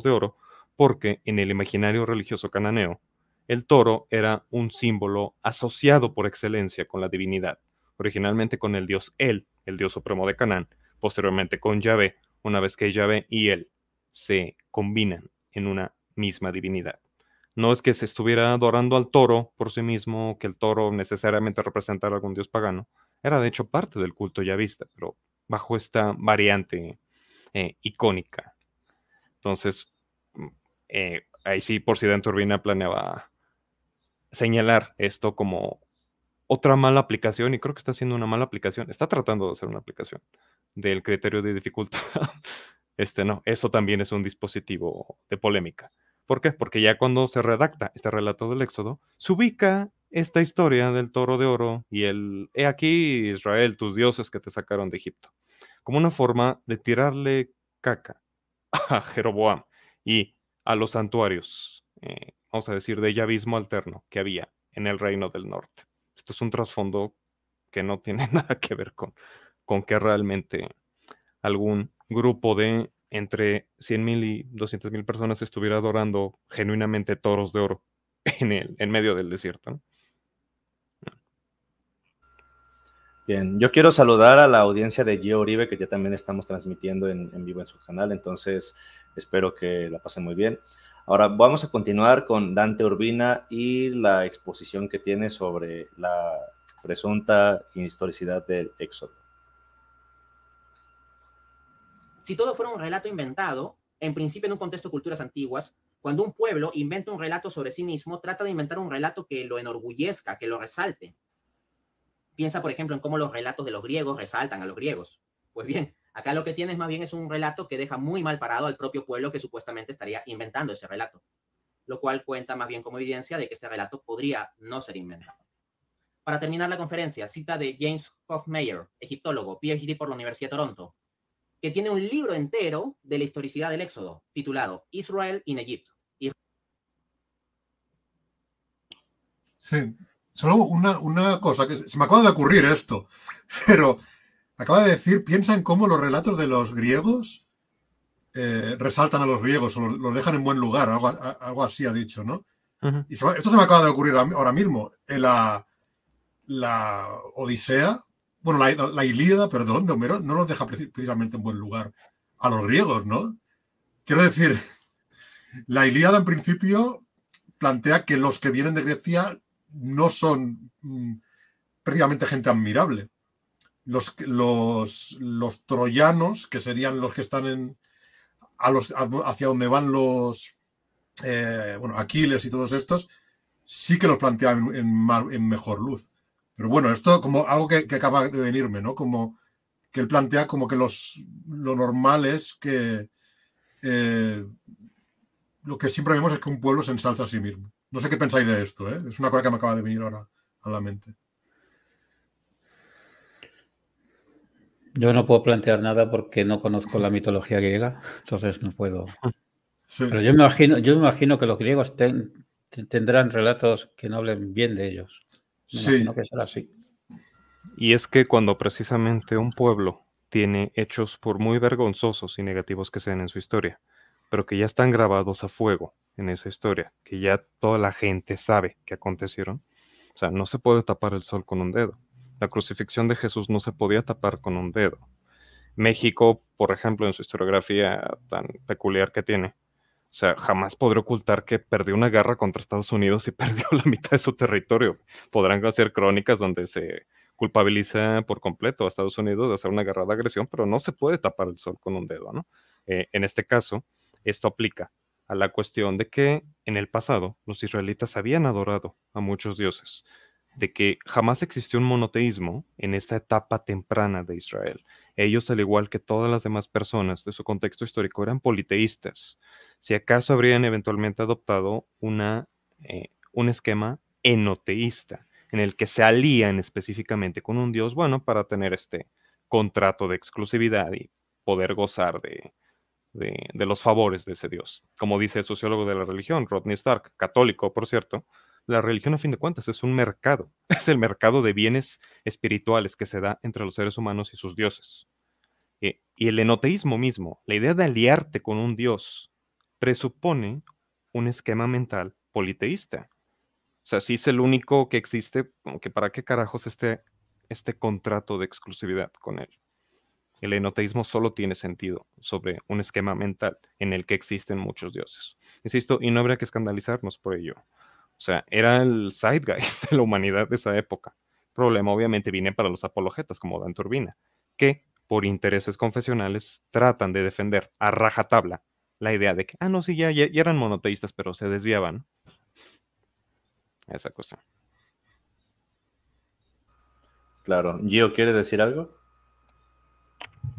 de oro porque en el imaginario religioso cananeo, el toro era un símbolo asociado por excelencia con la divinidad, originalmente con el dios El, el dios supremo de Canaán, posteriormente con Yahvé, una vez que Yahvé y él se combinan en una misma divinidad. No es que se estuviera adorando al toro por sí mismo, que el toro necesariamente representara algún dios pagano, era de hecho parte del culto yavista, pero bajo esta variante eh, icónica. Entonces, mm, eh, ahí sí, por si Dante Urbina planeaba señalar esto como otra mala aplicación, y creo que está haciendo una mala aplicación, está tratando de hacer una aplicación del criterio de dificultad. Este no, eso también es un dispositivo de polémica. ¿Por qué? Porque ya cuando se redacta este relato del Éxodo, se ubica esta historia del toro de oro y el, he aquí Israel, tus dioses que te sacaron de Egipto, como una forma de tirarle caca a Jeroboam y a los santuarios, eh, vamos a decir, de llavismo alterno que había en el reino del norte. Esto es un trasfondo que no tiene nada que ver con, con que realmente algún grupo de entre 100.000 y 200.000 personas estuviera adorando genuinamente toros de oro en, el, en medio del desierto. Bien, yo quiero saludar a la audiencia de Gio Uribe, que ya también estamos transmitiendo en, en vivo en su canal, entonces espero que la pasen muy bien. Ahora vamos a continuar con Dante Urbina y la exposición que tiene sobre la presunta historicidad del Éxodo. Si todo fuera un relato inventado, en principio en un contexto de culturas antiguas, cuando un pueblo inventa un relato sobre sí mismo, trata de inventar un relato que lo enorgullezca, que lo resalte. Piensa, por ejemplo, en cómo los relatos de los griegos resaltan a los griegos. Pues bien, Acá lo que tienes más bien es un relato que deja muy mal parado al propio pueblo que supuestamente estaría inventando ese relato, lo cual cuenta más bien como evidencia de que este relato podría no ser inventado. Para terminar la conferencia, cita de James Hofmeyer, egiptólogo, PhD por la Universidad de Toronto, que tiene un libro entero de la historicidad del Éxodo, titulado Israel in Egypt. Sí, solo una, una cosa, que se me acaba de ocurrir esto, pero acaba de decir, piensa en cómo los relatos de los griegos eh, resaltan a los griegos o los, dejan en buen lugar, algo, así ha dicho, ¿no? Y esto se me acaba de ocurrir ahora mismo. En la, la Odisea, bueno, la, Ilíada, perdón, de Homero, no los deja precisamente en buen lugar a los griegos, ¿no? Quiero decir, la Ilíada en principio plantea que los que vienen de Grecia no son mm, precisamente gente admirable los, los, los troyanos, que serían los que están en, hacia donde van los, eh, bueno, Aquiles y todos estos, sí que los plantean en, en, mejor luz. Pero bueno, esto como algo que, acaba de venirme, ¿no? Como que él plantea como que los, lo normal es que eh, lo que siempre vemos es que un pueblo se ensalza a sí mismo. No sé qué pensáis de esto, ¿eh? Es una cosa que me acaba de venir ahora a la mente. Yo no puedo plantear nada porque no conozco la mitología griega, entonces no puedo. Pero yo me imagino, yo me imagino que los griegos tendrán relatos que no hablen bien de ellos. sí. Que será así. Y es que cuando precisamente un pueblo tiene hechos por muy vergonzosos y negativos que sean en su historia, pero que ya están grabados a fuego en esa historia, que ya toda la gente sabe que acontecieron, o sea, no se puede tapar el sol con un dedo. La crucifixión de Jesús no se podía tapar con un dedo. México, por ejemplo, en su historiografía tan peculiar que tiene, o sea, jamás podrá ocultar que perdió una guerra contra Estados Unidos y perdió la mitad de su territorio. Podrán hacer crónicas donde se culpabiliza por completo a Estados Unidos de hacer una guerra de agresión, pero no se puede tapar el sol con un dedo, ¿no? Eh, en este caso, esto aplica a la cuestión de que en el pasado los israelitas habían adorado a muchos dioses de que jamás existió un monoteísmo en esta etapa temprana de Israel. Ellos, al igual que todas las demás personas de su contexto histórico, eran politeístas. Si acaso habrían eventualmente adoptado una, eh, un esquema enoteísta, en el que se alían específicamente con un dios bueno para tener este contrato de exclusividad y poder gozar de, de los favores de ese dios. Como dice el sociólogo de la religión, Rodney Stark, católico, por cierto, la religión a fin de cuentas es un mercado, es el mercado de bienes espirituales que se da entre los seres humanos y sus dioses. Eh, y el enoteísmo mismo, la idea de aliarte con un dios presupone un esquema mental politeísta. O sea, si es el único que existe, que para qué carajos este, este contrato de exclusividad con él. El enoteísmo solo tiene sentido sobre un esquema mental en el que existen muchos dioses. Insisto, y no habría que escandalizarnos por ello. O sea, era el zeitgeist de la humanidad de esa época. Problema obviamente viene para los apologetas como Dan Turbina, que por intereses confesionales tratan de defender a rajatabla la idea de que, ah, no, sí, ya, ya, eran monoteístas, pero se desviaban. Esa cosa. Claro. Gio, ¿quiere decir algo?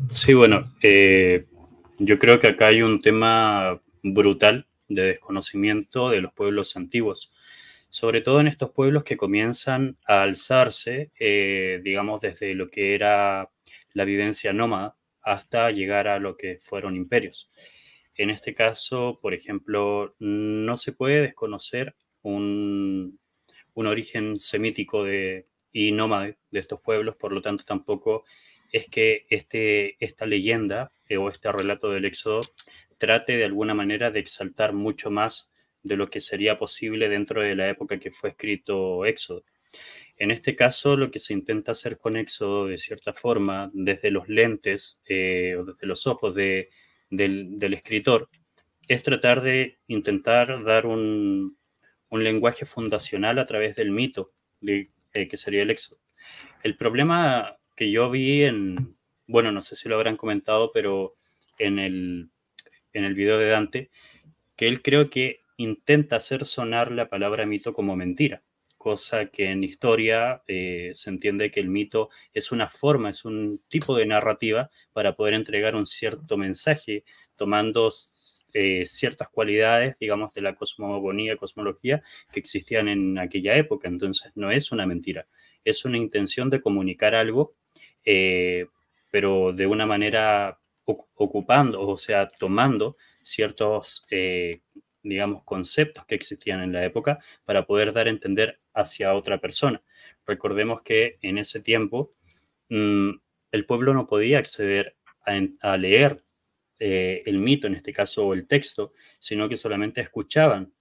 Sí, bueno, eh, yo creo que acá hay un tema brutal de desconocimiento de los pueblos antiguos, sobre todo en estos pueblos que comienzan a alzarse, eh, digamos, desde lo que era la vivencia nómada hasta llegar a lo que fueron imperios. En este caso, por ejemplo, no se puede desconocer un, origen semítico de, y nómade de estos pueblos, por lo tanto tampoco es que este, esta leyenda eh, o este relato del Éxodo trate de alguna manera de exaltar mucho más de lo que sería posible dentro de la época que fue escrito Éxodo. En este caso, lo que se intenta hacer con Éxodo, de cierta forma, desde los lentes eh, o desde los ojos de del, escritor es tratar de intentar dar un, lenguaje fundacional a través del mito, de, eh, que sería el éxodo. El problema que yo vi en, bueno, no sé si lo habrán comentado, pero en el, en el video de Dante, que él creo que intenta hacer sonar la palabra mito como mentira cosa que en historia eh, se entiende que el mito es una forma, es un tipo de narrativa para poder entregar un cierto mensaje, tomando eh, ciertas cualidades, digamos, de la cosmogonía, cosmología que existían en aquella época. Entonces, no es una mentira, es una intención de comunicar algo, eh, pero de una manera ocupando, o sea, tomando ciertos digamos, conceptos que existían en la época para poder dar a entender hacia otra persona. Recordemos que en ese tiempo mm, el pueblo no podía acceder a, leer eh, el mito, en este caso, o el texto, sino que solamente escuchaban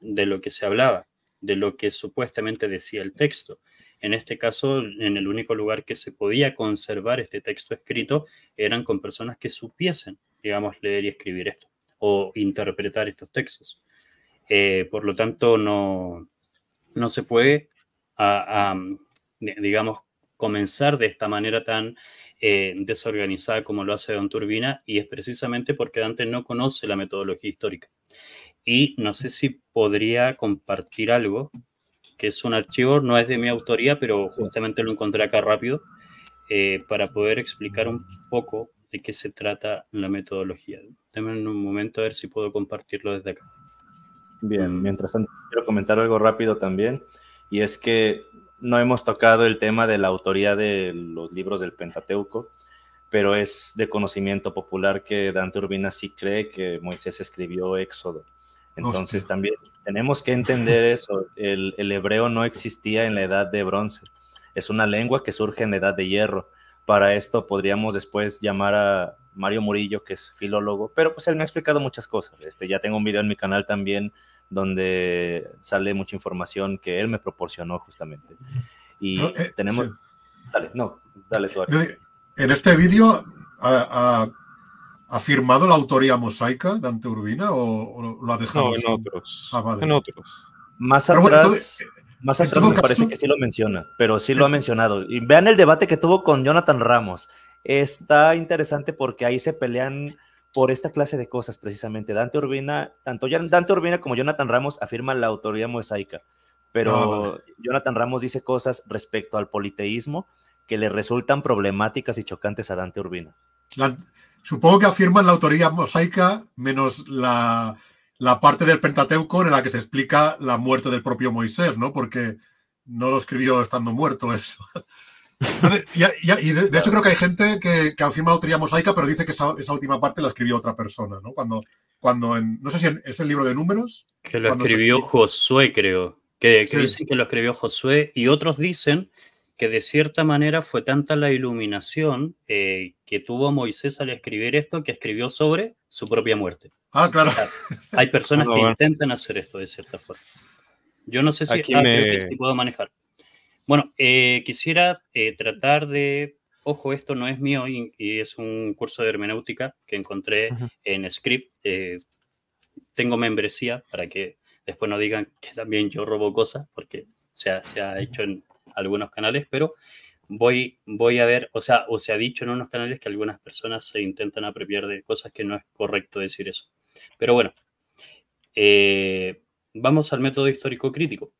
de lo que se hablaba, de lo que supuestamente decía el texto. En este caso, en el único lugar que se podía conservar este texto escrito eran con personas que supiesen, digamos, leer y escribir esto o interpretar estos textos. Eh, por lo tanto, no, no se puede, digamos, comenzar de esta manera tan eh, desorganizada como lo hace Don Turbina, y es precisamente porque Dante no conoce la metodología histórica. Y no sé si podría compartir algo, que es un archivo, no es de mi autoría, pero justamente lo encontré acá rápido, eh, para poder explicar un poco de qué se trata la metodología. Dame un momento a ver si puedo compartirlo desde acá. Bien, mientras tanto, quiero comentar algo rápido también, y es que no hemos tocado el tema de la autoría de los libros del Pentateuco, pero es de conocimiento popular que Dante Urbina sí cree que Moisés escribió Éxodo. Entonces también tenemos que entender eso. El, el, hebreo no existía en la edad de bronce. Es una lengua que surge en la edad de hierro. Para esto podríamos después llamar a Mario Murillo, que es filólogo, pero pues él me ha explicado muchas cosas. Este, ya tengo un video en mi canal también donde sale mucha información que él me proporcionó justamente. Y eh, tenemos... Dale, no, dale tú. En este vídeo ha, firmado la autoría mosaica Dante Urbina o, lo ha dejado? No, en otros. Ah, vale. En otros. Más atrás... Más atrás me parece que sí lo menciona, pero sí lo ha mencionado. Y vean el debate que tuvo con Jonathan Ramos. Está interesante porque ahí se pelean por esta clase de cosas precisamente. Dante Urbina, tanto Dante Urbina como Jonathan Ramos afirman la autoría mosaica, pero ah, Jonathan Ramos dice cosas respecto al politeísmo que le resultan problemáticas y chocantes a Dante Urbina. Supongo que afirman la autoría mosaica menos la, la parte del Pentateuco en la que se explica la muerte del propio Moisés, ¿no? Porque no lo escribió estando muerto eso. Y, de, hecho creo que hay gente que, que afirma la autoría mosaica, pero dice que esa, última parte la escribió otra persona, ¿no? Cuando, cuando en, no sé si es el libro de números. Que lo escribió Josué, creo. Que, dicen que lo escribió Josué y otros dicen que de cierta manera fue tanta la iluminación eh, que tuvo Moisés al escribir esto que escribió sobre su propia muerte. Ah, claro. hay personas que intentan hacer esto de cierta forma. Yo no sé si, ah, puedo manejar. Bueno, eh, quisiera eh, tratar de, ojo, esto no es mío y, es un curso de hermenéutica que encontré en Script. Eh, tengo membresía para que después no digan que también yo robo cosas, porque se ha, se ha hecho en algunos canales, pero voy, voy a ver, o sea, o se ha dicho en unos canales que algunas personas se intentan apropiar de cosas que no es correcto decir eso. Pero bueno, eh, vamos al método histórico crítico.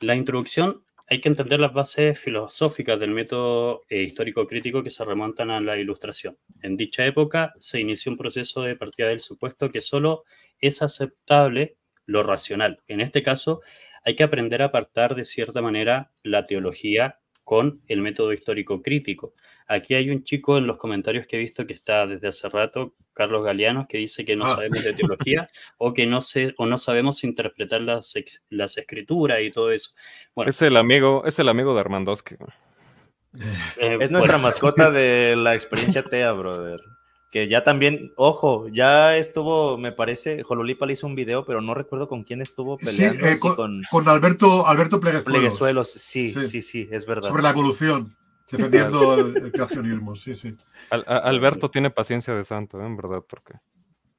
La introducción, hay que entender las bases filosóficas del método eh, histórico crítico que se remontan a la ilustración. En dicha época se inició un proceso de partida del supuesto que solo es aceptable lo racional. En este caso, hay que aprender a apartar de cierta manera la teología con el método histórico crítico. Aquí hay un chico en los comentarios que he visto que está desde hace rato, Carlos Galeanos, que dice que no ah. sabemos de teología o que no sé o no sabemos interpretar las, las escrituras y todo eso. Bueno, es el amigo, es el amigo de Armandowski. Eh, es nuestra mascota de la experiencia TEA, brother que ya también, ojo, ya estuvo, me parece, Jololipa le hizo un video, pero no recuerdo con quién estuvo peleando. Sí, eh, con, Alberto, Alberto Pleguezuelos. Pleguezuelos, sí, sí, sí, es verdad. Sobre la evolución, defendiendo el, creacionismo, sí, sí. Alberto tiene paciencia de santo, ¿eh? en verdad, porque...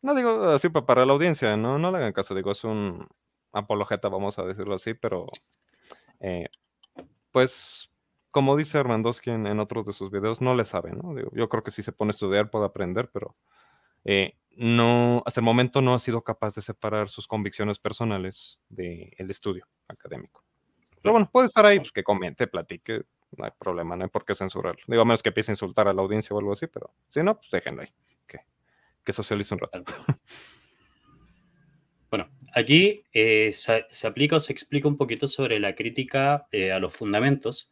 No digo así para la audiencia, no, no le hagan caso, digo, es un apologeta, vamos a decirlo así, pero... Eh, pues como dice Armandowski en, otros de sus videos, no le sabe, ¿no? yo creo que si se pone a estudiar puede aprender, pero eh, no, hasta el momento no ha sido capaz de separar sus convicciones personales del estudio académico. Pero bueno, puede estar ahí, pues que comente, platique, no hay problema, no hay por qué censurarlo. Digo, a menos que empiece a insultar a la audiencia o algo así, pero si no, pues déjenlo ahí, que, que socialice un rato. Bueno, aquí eh, se, aplica o se explica un poquito sobre la crítica eh, a los fundamentos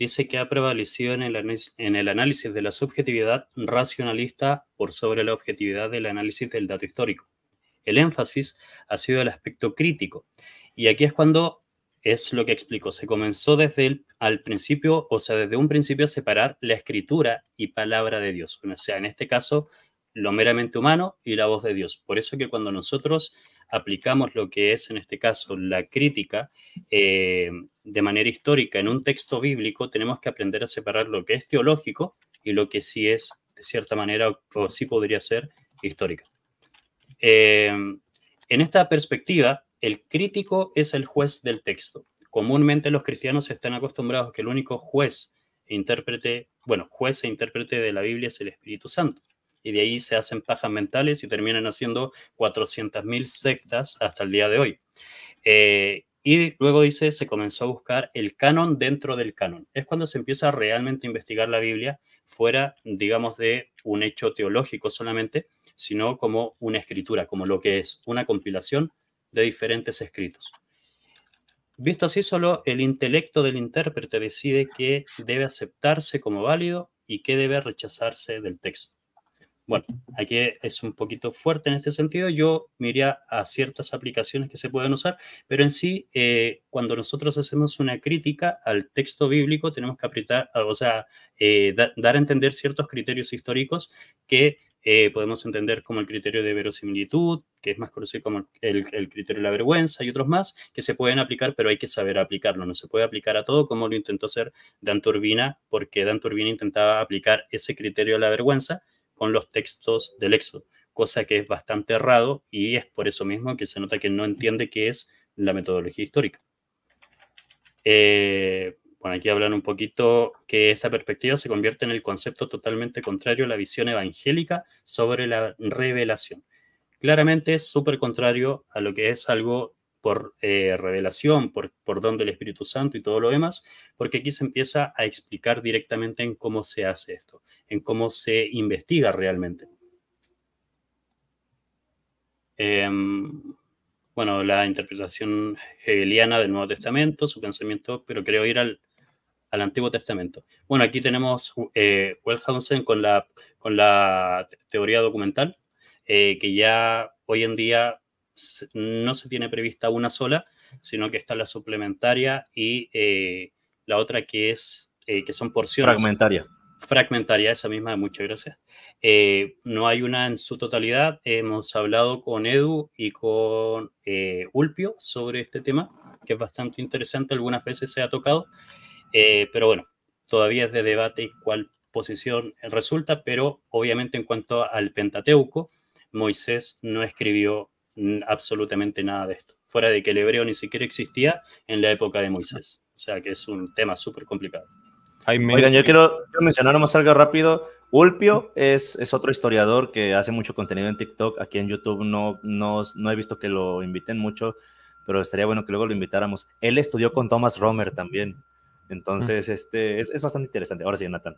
dice que ha prevalecido en el, análisis de la subjetividad racionalista por sobre la objetividad del análisis del dato histórico. El énfasis ha sido el aspecto crítico. Y aquí es cuando es lo que explico. Se comenzó desde el al principio, o sea, desde un principio a separar la escritura y palabra de Dios. O sea, en este caso, lo meramente humano y la voz de Dios. Por eso que cuando nosotros aplicamos lo que es en este caso la crítica eh, de manera histórica en un texto bíblico, tenemos que aprender a separar lo que es teológico y lo que sí es, de cierta manera, o, sí podría ser histórica. Eh, en esta perspectiva, el crítico es el juez del texto. Comúnmente los cristianos están acostumbrados a que el único juez e intérprete, bueno, juez e intérprete de la Biblia es el Espíritu Santo y de ahí se hacen pajas mentales y terminan haciendo 400.000 sectas hasta el día de hoy. Eh, y luego dice, se comenzó a buscar el canon dentro del canon. Es cuando se empieza realmente a investigar la Biblia fuera, digamos, de un hecho teológico solamente, sino como una escritura, como lo que es una compilación de diferentes escritos. Visto así, solo el intelecto del intérprete decide qué debe aceptarse como válido y qué debe rechazarse del texto. Bueno, aquí es un poquito fuerte en este sentido. Yo me iría a ciertas aplicaciones que se pueden usar, pero en sí, eh, cuando nosotros hacemos una crítica al texto bíblico, tenemos que apretar, o sea, eh, dar a entender ciertos criterios históricos que eh, podemos entender como el criterio de verosimilitud, que es más conocido como el, el, criterio de la vergüenza y otros más que se pueden aplicar, pero hay que saber aplicarlo. No se puede aplicar a todo como lo intentó hacer Dan Turbina, porque Dan Turbina intentaba aplicar ese criterio de la vergüenza con los textos del Éxodo, cosa que es bastante errado y es por eso mismo que se nota que no entiende qué es la metodología histórica. Eh, bueno, aquí hablan un poquito que esta perspectiva se convierte en el concepto totalmente contrario a la visión evangélica sobre la revelación. Claramente es súper contrario a lo que es algo por eh, revelación, por, por don del Espíritu Santo y todo lo demás, porque aquí se empieza a explicar directamente en cómo se hace esto, en cómo se investiga realmente. Em, bueno, la interpretación hegeliana del Nuevo Testamento, su pensamiento, pero creo ir al, al Antiguo Testamento. Bueno, aquí tenemos eh, Wellhausen con la, con la teoría documental, eh, que ya hoy en día no se tiene prevista una sola, sino que está la suplementaria y eh, la otra que es eh, que son porciones. Fragmentaria. fragmentaria, esa misma, muchas gracias. Eh, no hay una en su totalidad. Hemos hablado con Edu y con eh, Ulpio sobre este tema, que es bastante interesante. Algunas veces se ha tocado, pero bueno, todavía es de debate cuál posición resulta, pero obviamente en cuanto al Pentateuco, Moisés no escribió absolutamente nada de esto, fuera de que el hebreo ni siquiera existía en la época de Moisés. O sea que es un tema súper complicado. Oigan, yo quiero, mencionar nomás algo rápido. Ulpio es, es, otro historiador que hace mucho contenido en TikTok. Aquí en YouTube no, no, no he visto que lo inviten mucho, pero estaría bueno que luego lo invitáramos. Él estudió con Thomas Romer también. Entonces, mm. este, es, es, bastante interesante. Ahora sí, Nathan.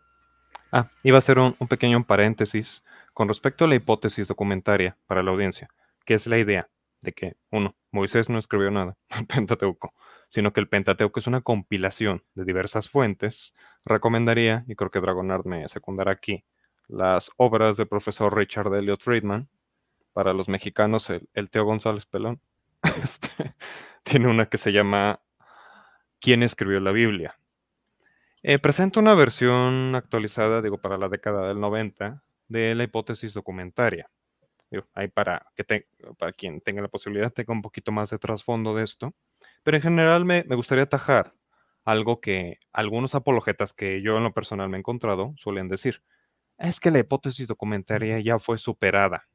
Ah, iba a hacer un, un pequeño paréntesis con respecto a la hipótesis documentaria para la audiencia, que es la idea de que, uno, Moisés no escribió nada, Pentateuco, sino que el Pentateuco es una compilación de diversas fuentes recomendaría, y creo que Dragonard me secundará aquí, las obras del profesor Richard Elliot Friedman. Para los mexicanos, el, Teo González Pelón. Este, tiene una que se llama ¿Quién escribió la Biblia? Eh, presenta una versión actualizada, digo, para la década del 90, de la hipótesis documentaria. Digo, ahí para, que para quien tenga la posibilidad tenga un poquito más de trasfondo de esto. Pero en general me, me gustaría atajar algo que algunos apologetas que yo en lo personal me he encontrado suelen decir. Es que la hipótesis documentaria ya fue superada.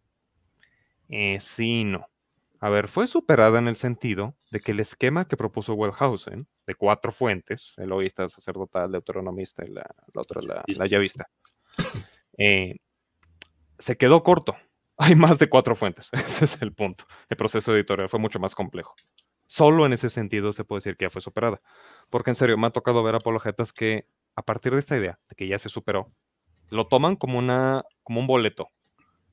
Eh, sí, no. A ver, fue superada en el sentido de que el esquema que propuso Wellhausen, de cuatro fuentes, el oísta, sacerdotal, deuteronomista y la, otra, la, la llavista, eh, se quedó corto. Hay más de cuatro fuentes, ese es el punto. El proceso editorial fue mucho más complejo. Solo en ese sentido se puede decir que ya fue superada. Porque en serio, me ha tocado ver apologetas que a partir de esta idea de que ya se superó, lo toman como, una, como un boleto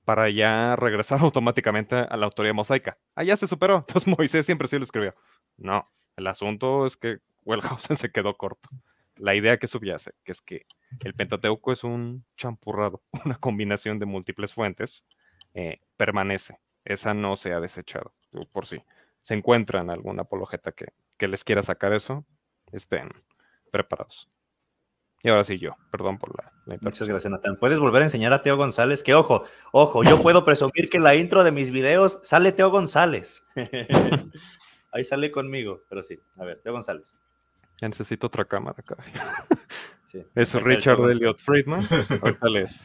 para ya regresar automáticamente a la autoría mosaica. Ah, ya se superó, entonces Moisés siempre sí lo escribió. No, el asunto es que Wellhausen se quedó corto. La idea que subyace, que es que el Pentateuco es un champurrado, una combinación de múltiples fuentes, eh, permanece. Esa no se ha desechado por sí se encuentran alguna apologeta que, les quiera sacar eso, estén preparados. Y ahora sí yo, perdón por la, Muchas gracias, Nathan. ¿Puedes volver a enseñar a Teo González? Que ojo, ojo, yo puedo presumir que en la intro de mis videos sale Teo González. Ahí sale conmigo, pero sí. A ver, Teo González. Ya necesito otra cámara, caray. Es Richard Elliot Friedman. les,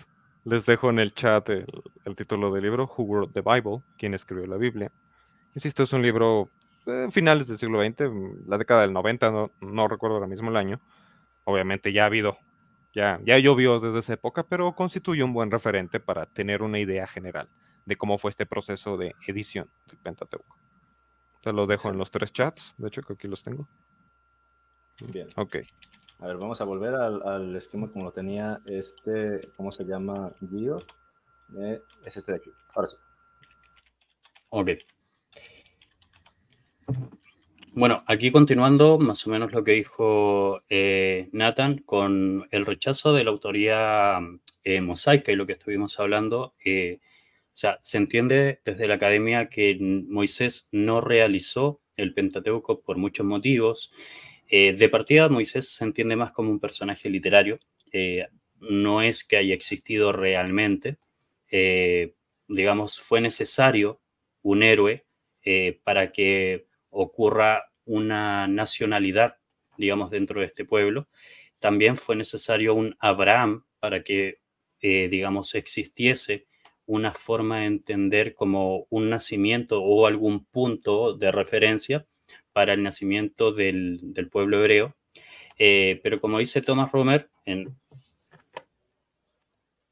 les, dejo en el chat el, el título del libro, Who Wrote the Bible? ¿Quién escribió la Biblia? Insisto, es un libro eh, finales del siglo XX, mm, la década del 90, no, recuerdo ahora mismo el año. Obviamente ya ha habido, ya, ya llovió desde esa época, pero constituye un buen referente para tener una idea general de cómo fue este proceso de edición del Pentateuco. Te lo dejo en los tres chats, de hecho que aquí los tengo. Bien. Ok. A ver, vamos a volver al, esquema como lo tenía este, ¿cómo se llama? Guido. Eh, es este de aquí. Ahora sí. Ok. Bueno, aquí continuando más o menos lo que dijo eh, Nathan con el rechazo de la autoría eh, mosaica y lo que estuvimos hablando. Eh, o sea, se entiende desde la academia que Moisés no realizó el Pentateuco por muchos motivos. De partida, Moisés se entiende más como un personaje literario. no es que haya existido realmente. digamos, fue necesario un héroe para que ocurra una nacionalidad, digamos, dentro de este pueblo. También fue necesario un Abraham para que, eh, digamos, existiese una forma de entender como un nacimiento o algún punto de referencia para el nacimiento del, pueblo hebreo. Eh, pero como dice Thomas Romer en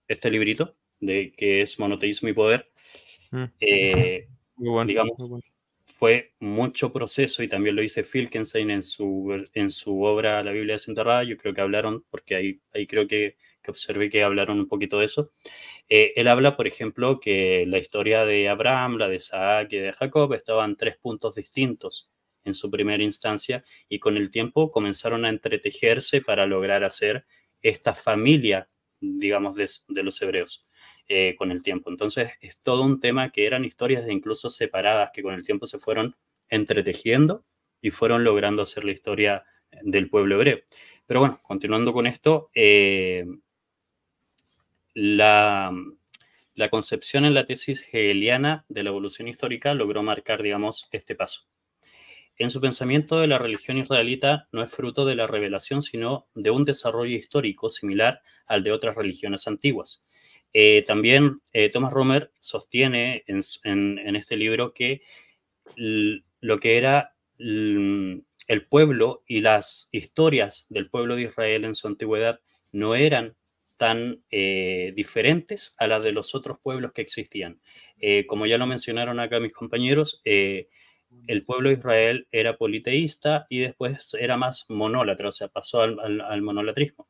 este librito, de que es Monoteísmo y Poder, mm. eh, digamos, fue mucho proceso y también lo dice Filkenstein en su, en su obra La Biblia desenterrada, yo creo que hablaron, porque ahí, ahí creo que, que observé que hablaron un poquito de eso. Eh, él habla, por ejemplo, que la historia de Abraham, la de Isaac y de Jacob estaban tres puntos distintos en su primera instancia y con el tiempo comenzaron a entretejerse para lograr hacer esta familia, digamos, de, de los hebreos. Eh, con el tiempo. Entonces es todo un tema que eran historias incluso separadas que con el tiempo se fueron entretejiendo y fueron logrando hacer la historia del pueblo hebreo. Pero bueno, continuando con esto, eh, la, la concepción en la tesis hegeliana de la evolución histórica logró marcar, digamos, este paso. En su pensamiento la religión israelita no es fruto de la revelación, sino de un desarrollo histórico similar al de otras religiones antiguas. Eh, también eh, Thomas Romer sostiene en, este libro que lo que era el pueblo y las historias del pueblo de Israel en su antigüedad no eran tan eh, diferentes a las de los otros pueblos que existían. Eh, como ya lo mencionaron acá mis compañeros, el pueblo de Israel era politeísta y después era más monólatra, o sea, pasó al, monolatrismo.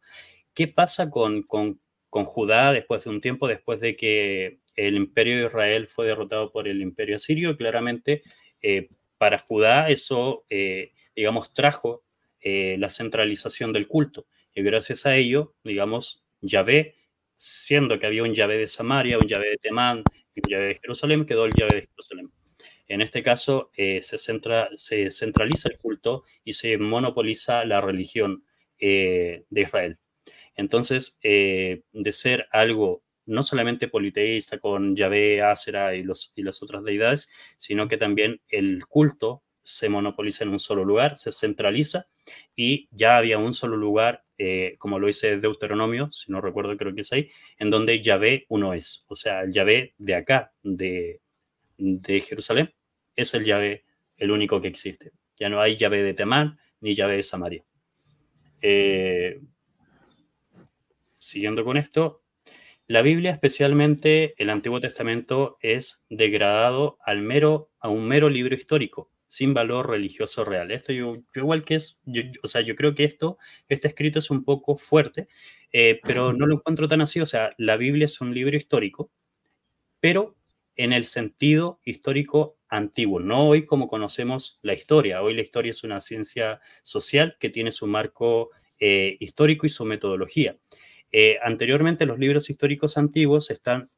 ¿Qué pasa con, Judá después de un tiempo, después de que el imperio de Israel fue derrotado por el imperio asirio? Claramente, para Judá eso, digamos, trajo la centralización del culto. Y gracias a ello, digamos, Yahvé, siendo que había un Yahvé de Samaria, un Yahvé de Temán y un Yahvé de Jerusalén, quedó el Yahvé de Jerusalén. En este caso, eh, se, centra, se, centraliza el culto y se monopoliza la religión eh, de Israel. Entonces, eh, de ser algo no solamente politeísta con Yahvé, Asera y, los, y las otras deidades, sino que también el culto se monopoliza en un solo lugar, se centraliza y ya había un solo lugar, como lo dice Deuteronomio, si no recuerdo, creo que es ahí, en donde Yahvé uno es. O sea, el Yahvé de acá, de, de Jerusalén, es el Yahvé el único que existe. Ya no hay Yahvé de Temán ni Yahvé de Samaria. Eh, siguiendo con esto, la Biblia, especialmente el Antiguo Testamento, es degradado al mero, a un mero libro histórico sin valor religioso real. Esto yo, igual que es, o sea, yo creo que esto, este escrito es un poco fuerte, eh, pero no lo encuentro tan así. O sea, la Biblia es un libro histórico, pero en el sentido histórico antiguo, no hoy como conocemos la historia. Hoy la historia es una ciencia social que tiene su marco eh, histórico y su metodología. Eh, anteriormente los libros históricos antiguos están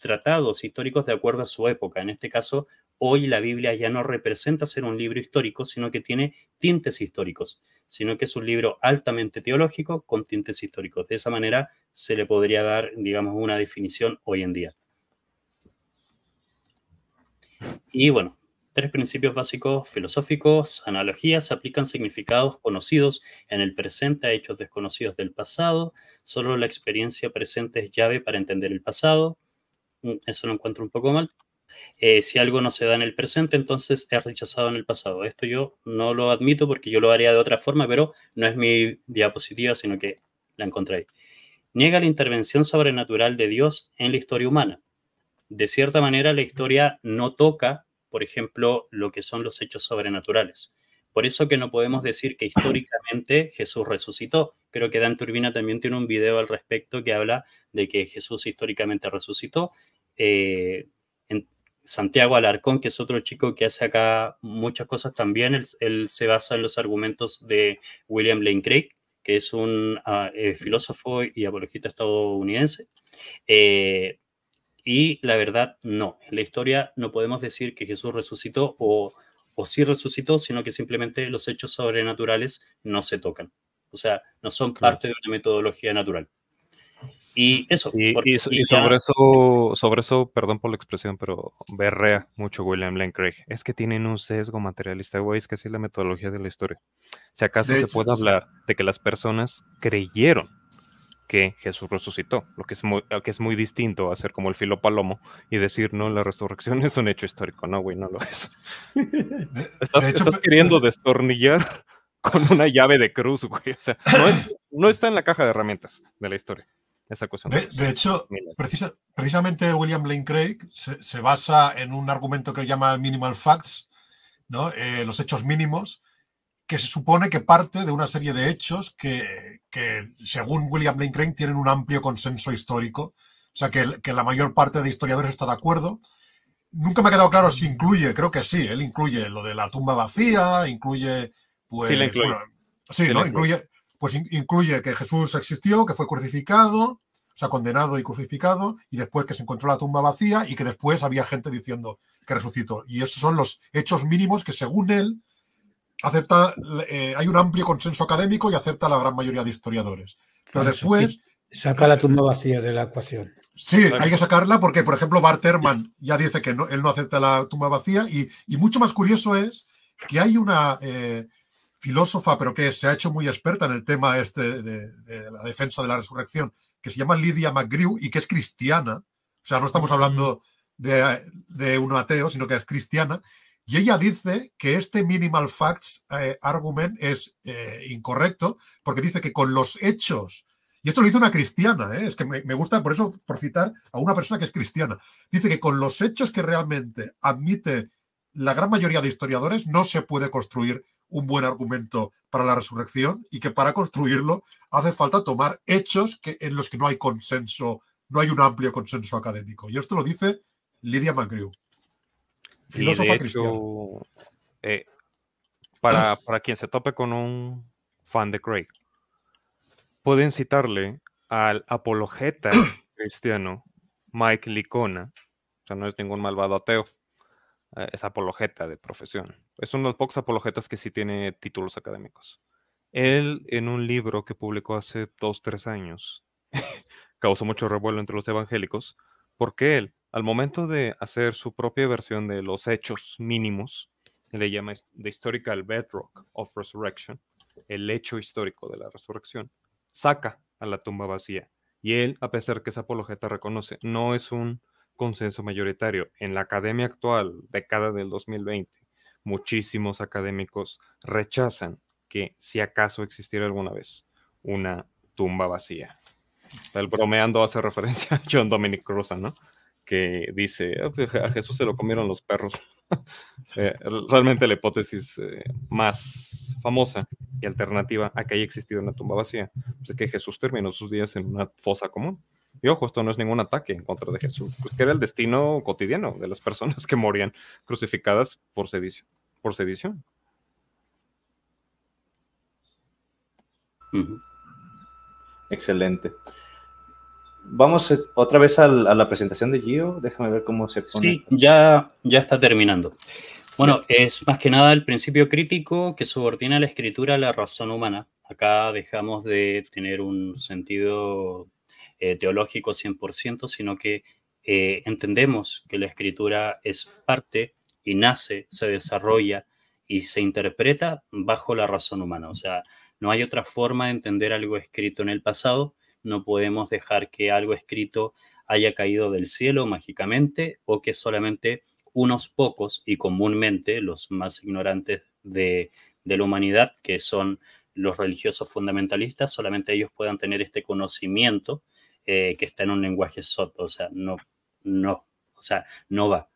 tratados históricos de acuerdo a su época. En este caso, hoy la Biblia ya no representa ser un libro histórico, sino que tiene tintes históricos, sino que es un libro altamente teológico con tintes históricos. De esa manera se le podría dar, digamos, una definición hoy en día. Y bueno, tres principios básicos filosóficos, analogías, aplican significados conocidos en el presente a hechos desconocidos del pasado, solo la experiencia presente es llave para entender el pasado, mm, eso lo encuentro un poco mal. Eh, si algo no se da en el presente, entonces es rechazado en el pasado. Esto yo no lo admito porque yo lo haría de otra forma, pero no es mi diapositiva, sino que la encontré ahí. Niega la intervención sobrenatural de Dios en la historia humana. De cierta manera, la historia no toca, por ejemplo, lo que son los hechos sobrenaturales. Por eso que no podemos decir que históricamente Jesús resucitó. Creo que Dan Turbina también tiene un video al respecto que habla de que Jesús históricamente resucitó. Eh, Santiago Alarcón, que es otro chico que hace acá muchas cosas también, él, se basa en los argumentos de William Lane Craig, que es un ah, eh, filósofo y apologista estadounidense. Eh, y la verdad, no. En la historia no podemos decir que Jesús resucitó o, o sí resucitó, sino que simplemente los hechos sobrenaturales no se tocan. O sea, no son parte de una metodología natural. Y eso. Y, sobre eso, sobre eso, perdón por la expresión, pero berrea mucho William Lane Craig. Es que tienen un sesgo materialista, güey, es que así es la metodología de la historia. Si acaso se puede hablar de que las personas creyeron que Jesús resucitó, lo que es muy, que es muy distinto a ser como el filo palomo y decir, no, la resurrección es un hecho histórico. No, güey, no lo es. estás, queriendo destornillar con una llave de cruz, güey. O sea, no está en la caja de herramientas de la historia. De, hecho, precisamente William Lane Craig se, basa en un argumento que él llama minimal facts, ¿no? Eh, los hechos mínimos, que se supone que parte de una serie de hechos que, según William Lane Craig, tienen un amplio consenso histórico. O sea, que, que, la mayor parte de historiadores está de acuerdo. Nunca me ha quedado claro si incluye, creo que sí, él incluye lo de la tumba vacía, incluye, pues, sí, ¿no? Incluye, pues incluye que Jesús existió, que fue crucificado, o sea, condenado y crucificado, y después que se encontró la tumba vacía y que después había gente diciendo que resucitó. Y esos son los hechos mínimos que según él acepta, eh, hay un amplio consenso académico y acepta la gran mayoría de historiadores. Pero después Saca la tumba vacía de la ecuación. Sí, hay que sacarla porque, por ejemplo, Bart Ehrman ya dice que él no acepta la tumba vacía y, mucho más curioso es que hay una eh, filósofa, pero que se ha hecho muy experta en el tema este de, la defensa de la resurrección, que se llama Lydia McGrew y que es cristiana. O sea, no estamos hablando de, de un ateo, sino que es cristiana. Y ella dice que este minimal facts eh, argument es eh, incorrecto porque dice que con los hechos, y esto lo hizo una cristiana, eh, es que me, gusta por eso, por citar a una persona que es cristiana, dice que con los hechos que realmente admite la gran mayoría de historiadores no se puede construir un buen argumento para la resurrección y que para construirlo hace falta tomar hechos que, en los que no hay consenso, no hay un amplio consenso académico. Y esto lo dice Lydia McGrew. Filósofa cristiano. Eh, para, para quien se tope con un fan de Craig, pueden citarle al apologeta cristiano Mike Licona, o sea, no es ningún malvado ateo, eh, es apologeta de profesión. Es uno de los pocos apologetas que sí tiene títulos académicos. Él, en un libro que publicó hace dos, tres años, causó mucho revuelo entre los evangélicos, porque él, al momento de hacer su propia versión de los hechos mínimos, le llama The Historical Bedrock of Resurrection, el hecho histórico de la resurrección, saca a la tumba vacía. Y él, a pesar que esa apologeta reconoce, no es un consenso mayoritario. En la academia actual, década del 2020, muchísimos académicos rechazan que si acaso existiera alguna vez una tumba vacía. El bromeando hace referencia a John Dominic Cruzan, ¿no? Que dice, ah, pues, a Jesús se lo comieron los perros. Eh, realmente la hipótesis eh, más famosa y alternativa a que haya existido una tumba vacía pues, es que Jesús terminó sus días en una fosa común. Y ojo, esto no es ningún ataque en contra de Jesús, pues que era el destino cotidiano de las personas que morían crucificadas por sedición. Por sedición. Excelente. Vamos eh, otra vez a la presentación de Gio. Déjame ver cómo se pone. Sí, ya, ya está terminando. Bueno, es más que nada el principio crítico que subordina la escritura a la razón humana. Acá dejamos de tener un sentido eh, teológico 100%, sino que eh, entendemos que la escritura es parte y nace, se desarrolla y se interpreta bajo la razón humana. O sea, no hay otra forma de entender algo escrito en el pasado no podemos dejar que algo escrito haya caído del cielo mágicamente o que solamente unos pocos y comúnmente los más ignorantes de, la humanidad, que son los religiosos fundamentalistas, solamente ellos puedan tener este conocimiento eh, que está en un lenguaje soto, o sea, no, no, o sea, no va.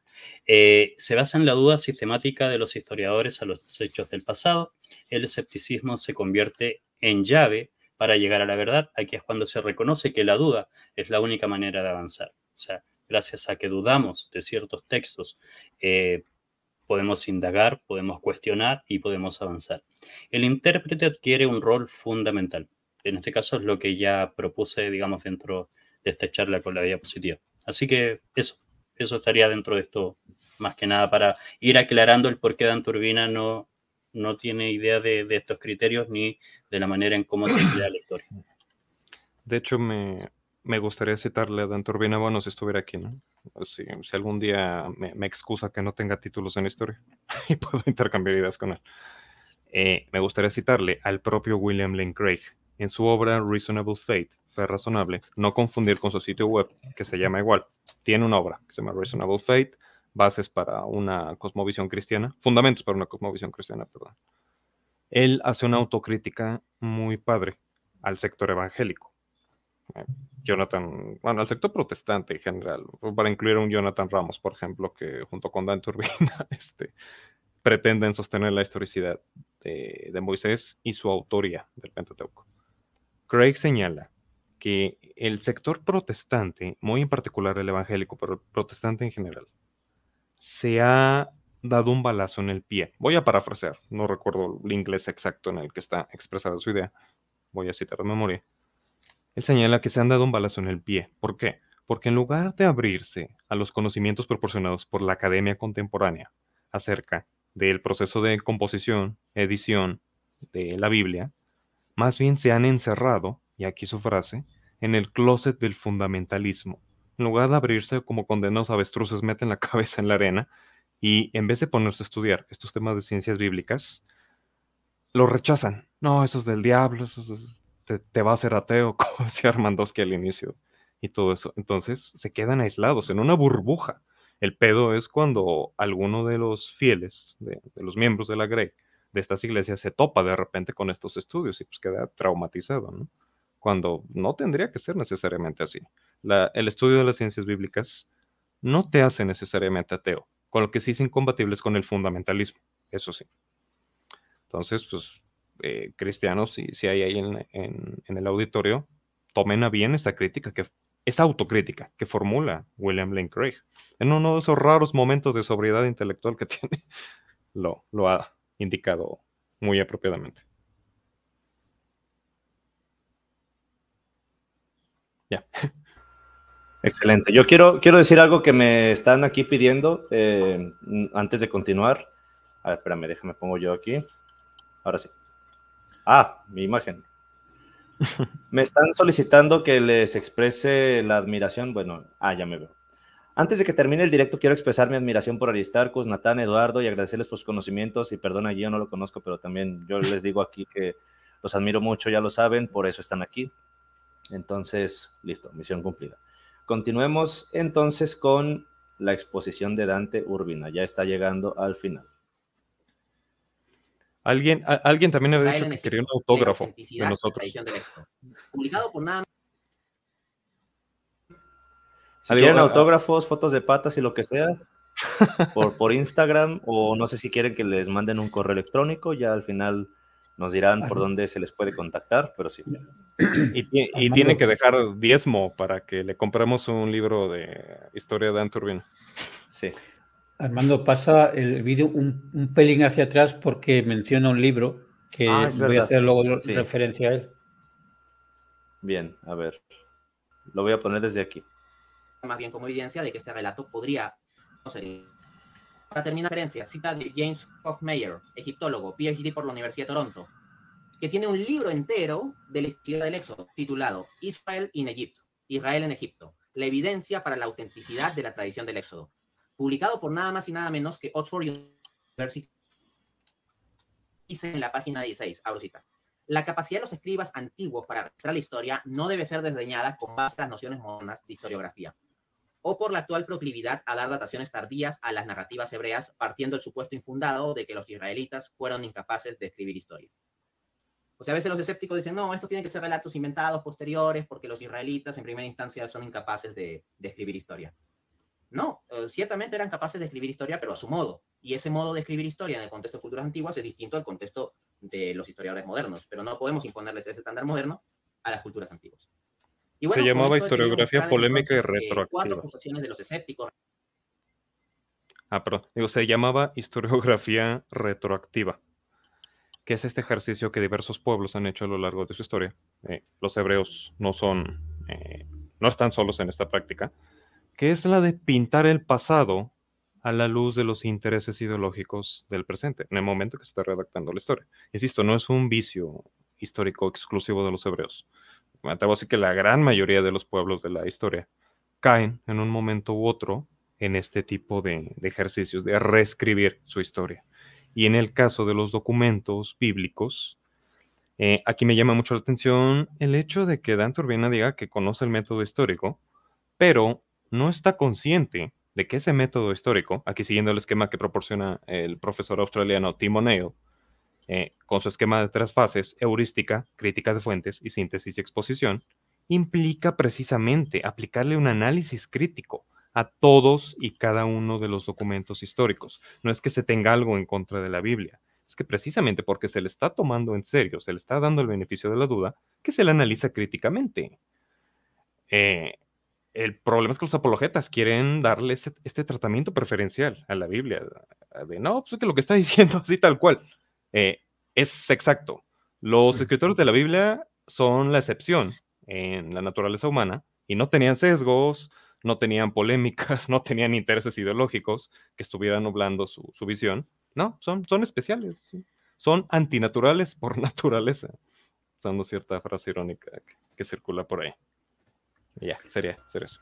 Eh, se basa en la duda sistemática de los historiadores a los hechos del pasado. El escepticismo se convierte en llave para llegar a la verdad, aquí es cuando se reconoce que la duda es la única manera de avanzar. O sea, gracias a que dudamos de ciertos textos, eh, podemos indagar, podemos cuestionar y podemos avanzar. El intérprete adquiere un rol fundamental. En este caso es lo que ya propuse, digamos, dentro de esta charla con la diapositiva. Así que eso, eso estaría dentro de esto, más que nada para ir aclarando el por qué Dan Turbina no, no tiene idea de, estos criterios ni de la manera en cómo se crea la historia. De hecho, me, gustaría citarle a Dan Turbina, bueno, si estuviera aquí, ¿no? Si, algún día me, excusa que no tenga títulos en historia y puedo intercambiar ideas con él. Eh, me gustaría citarle al propio William Lane Craig en su obra Reasonable Fate, Fe Razonable, no confundir con su sitio web que se llama igual. Tiene una obra que se llama Reasonable Fate, bases para una cosmovisión cristiana, fundamentos para una cosmovisión cristiana, perdón. Él hace una autocrítica muy padre al sector evangélico. Eh, Jonathan, bueno, al sector protestante en general, para incluir a un Jonathan Ramos, por ejemplo, que junto con Dan Turbina este, pretenden sostener la historicidad de, de Moisés y su autoría del Pentateuco. Craig señala que el sector protestante, muy en particular el evangélico, pero el protestante en general, se ha dado un balazo en el pie. Voy a parafrasear, no recuerdo el inglés exacto en el que está expresada su idea. Voy a citar de memoria. Él señala que se han dado un balazo en el pie. ¿Por qué? Porque en lugar de abrirse a los conocimientos proporcionados por la academia contemporánea acerca del proceso de composición, edición de la Biblia, más bien se han encerrado, y aquí su frase, en el closet del fundamentalismo. En lugar de abrirse como condenados avestruces, meten la cabeza en la arena y en vez de ponerse a estudiar estos temas de ciencias bíblicas, lo rechazan. No, eso es del diablo, eso te, va a hacer ateo, como decía Armandowski al inicio y todo eso. Entonces se quedan aislados en una burbuja. El pedo es cuando alguno de los fieles, de, los miembros de la Grey, de estas iglesias, se topa de repente con estos estudios y pues queda traumatizado, ¿no? Cuando no tendría que ser necesariamente así. El estudio de las ciencias bíblicas no te hace necesariamente ateo, con lo que sí es incompatible con el fundamentalismo, eso sí. Entonces, pues, eh, cristianos, si, hay ahí en, el auditorio, tomen a bien esta crítica, que, esta autocrítica que formula William Lane Craig. En uno de esos raros momentos de sobriedad intelectual que tiene, lo ha indicado muy apropiadamente. Ya. Excelente. Yo quiero, quiero decir algo que me están aquí pidiendo eh, antes de continuar. A ver, espérame, déjame pongo yo aquí. Ahora sí. Ah, mi imagen. Me están solicitando que les exprese la admiración. Bueno, ah, ya me veo. Antes de que termine el directo, quiero expresar mi admiración por Aristarcus, Natán, Eduardo y agradecerles por sus conocimientos. Y perdona, yo no lo conozco, pero también yo les digo aquí que los admiro mucho, ya lo saben, por eso están aquí. Entonces, listo, misión cumplida. Continuemos entonces con la exposición de Dante Urbina. Ya está llegando al final. Alguien, alguien también había dicho que quería un autógrafo de nosotros. Publicado por nada. Si quieren autógrafos, fotos de patas y lo que sea, por, por Instagram, o no sé si quieren que les manden un correo electrónico, ya al final nos dirán por dónde se les puede contactar, pero sí. Y, y tiene que dejar diezmo para que le compremos un libro de historia de Anturbino. Sí. Armando, pasa el vídeo un, pelín hacia atrás porque menciona un libro que ah, voy a hacer luego referencia a él. Bien, a ver. Lo voy a poner desde aquí. Más bien como evidencia de que este relato podría no ser. Para terminar, referencia, cita de James Hofmeyer, egiptólogo, PhD por la Universidad de Toronto, que tiene un libro entero de la historia del Éxodo titulado Israel in Egypt, Israel en Egipto, la evidencia para la autenticidad de la tradición del Éxodo publicado por nada más y nada menos que Oxford University. Dice en la página 16, abro cita. La capacidad de los escribas antiguos para registrar la historia no debe ser desdeñada con base a las nociones modernas de historiografía, o por la actual proclividad a dar dataciones tardías a las narrativas hebreas, partiendo del supuesto infundado de que los israelitas fueron incapaces de escribir historia. O sea, a veces los escépticos dicen, no, esto tiene que ser relatos inventados posteriores porque los israelitas en primera instancia son incapaces de, de escribir historia. No, eh, ciertamente eran capaces de escribir historia, pero a su modo. Y ese modo de escribir historia en el contexto de culturas antiguas es distinto al contexto de los historiadores modernos, pero no podemos imponerles ese estándar moderno a las culturas antiguas. Se llamaba historiografía polémica y retroactiva. de los escépticos. Ah, pero digo, se llamaba historiografía retroactiva, que es este ejercicio que diversos pueblos han hecho a lo largo de su historia. Eh, los hebreos no son, eh, no están solos en esta práctica que es la de pintar el pasado a la luz de los intereses ideológicos del presente, en el momento que se está redactando la historia. Insisto, no es un vicio histórico exclusivo de los hebreos. Me atrevo a decir que la gran mayoría de los pueblos de la historia caen en un momento u otro en este tipo de, ejercicios de reescribir su historia. Y en el caso de los documentos bíblicos, eh, aquí me llama mucho la atención el hecho de que Dante Urbina diga que conoce el método histórico, pero no está consciente de que ese método histórico, aquí siguiendo el esquema que proporciona el profesor australiano Tim O'Neill, eh, con su esquema de tres fases, heurística, crítica de fuentes y síntesis y exposición, implica precisamente aplicarle un análisis crítico a todos y cada uno de los documentos históricos. No es que se tenga algo en contra de la Biblia, es que precisamente porque se le está tomando en serio, se le está dando el beneficio de la duda, que se le analiza críticamente. Eh, el problema es que los apologetas quieren darle este, tratamiento preferencial a la Biblia. De no, pues es que lo que está diciendo así tal cual eh, es exacto. Los escritores de la Biblia son la excepción en la naturaleza humana y no tenían sesgos, no tenían polémicas, no tenían intereses ideológicos que estuvieran nublando su, visión. No, son, son especiales. Son antinaturales por naturaleza. Usando cierta frase irónica que circula por ahí. Ya, sería, sería eso.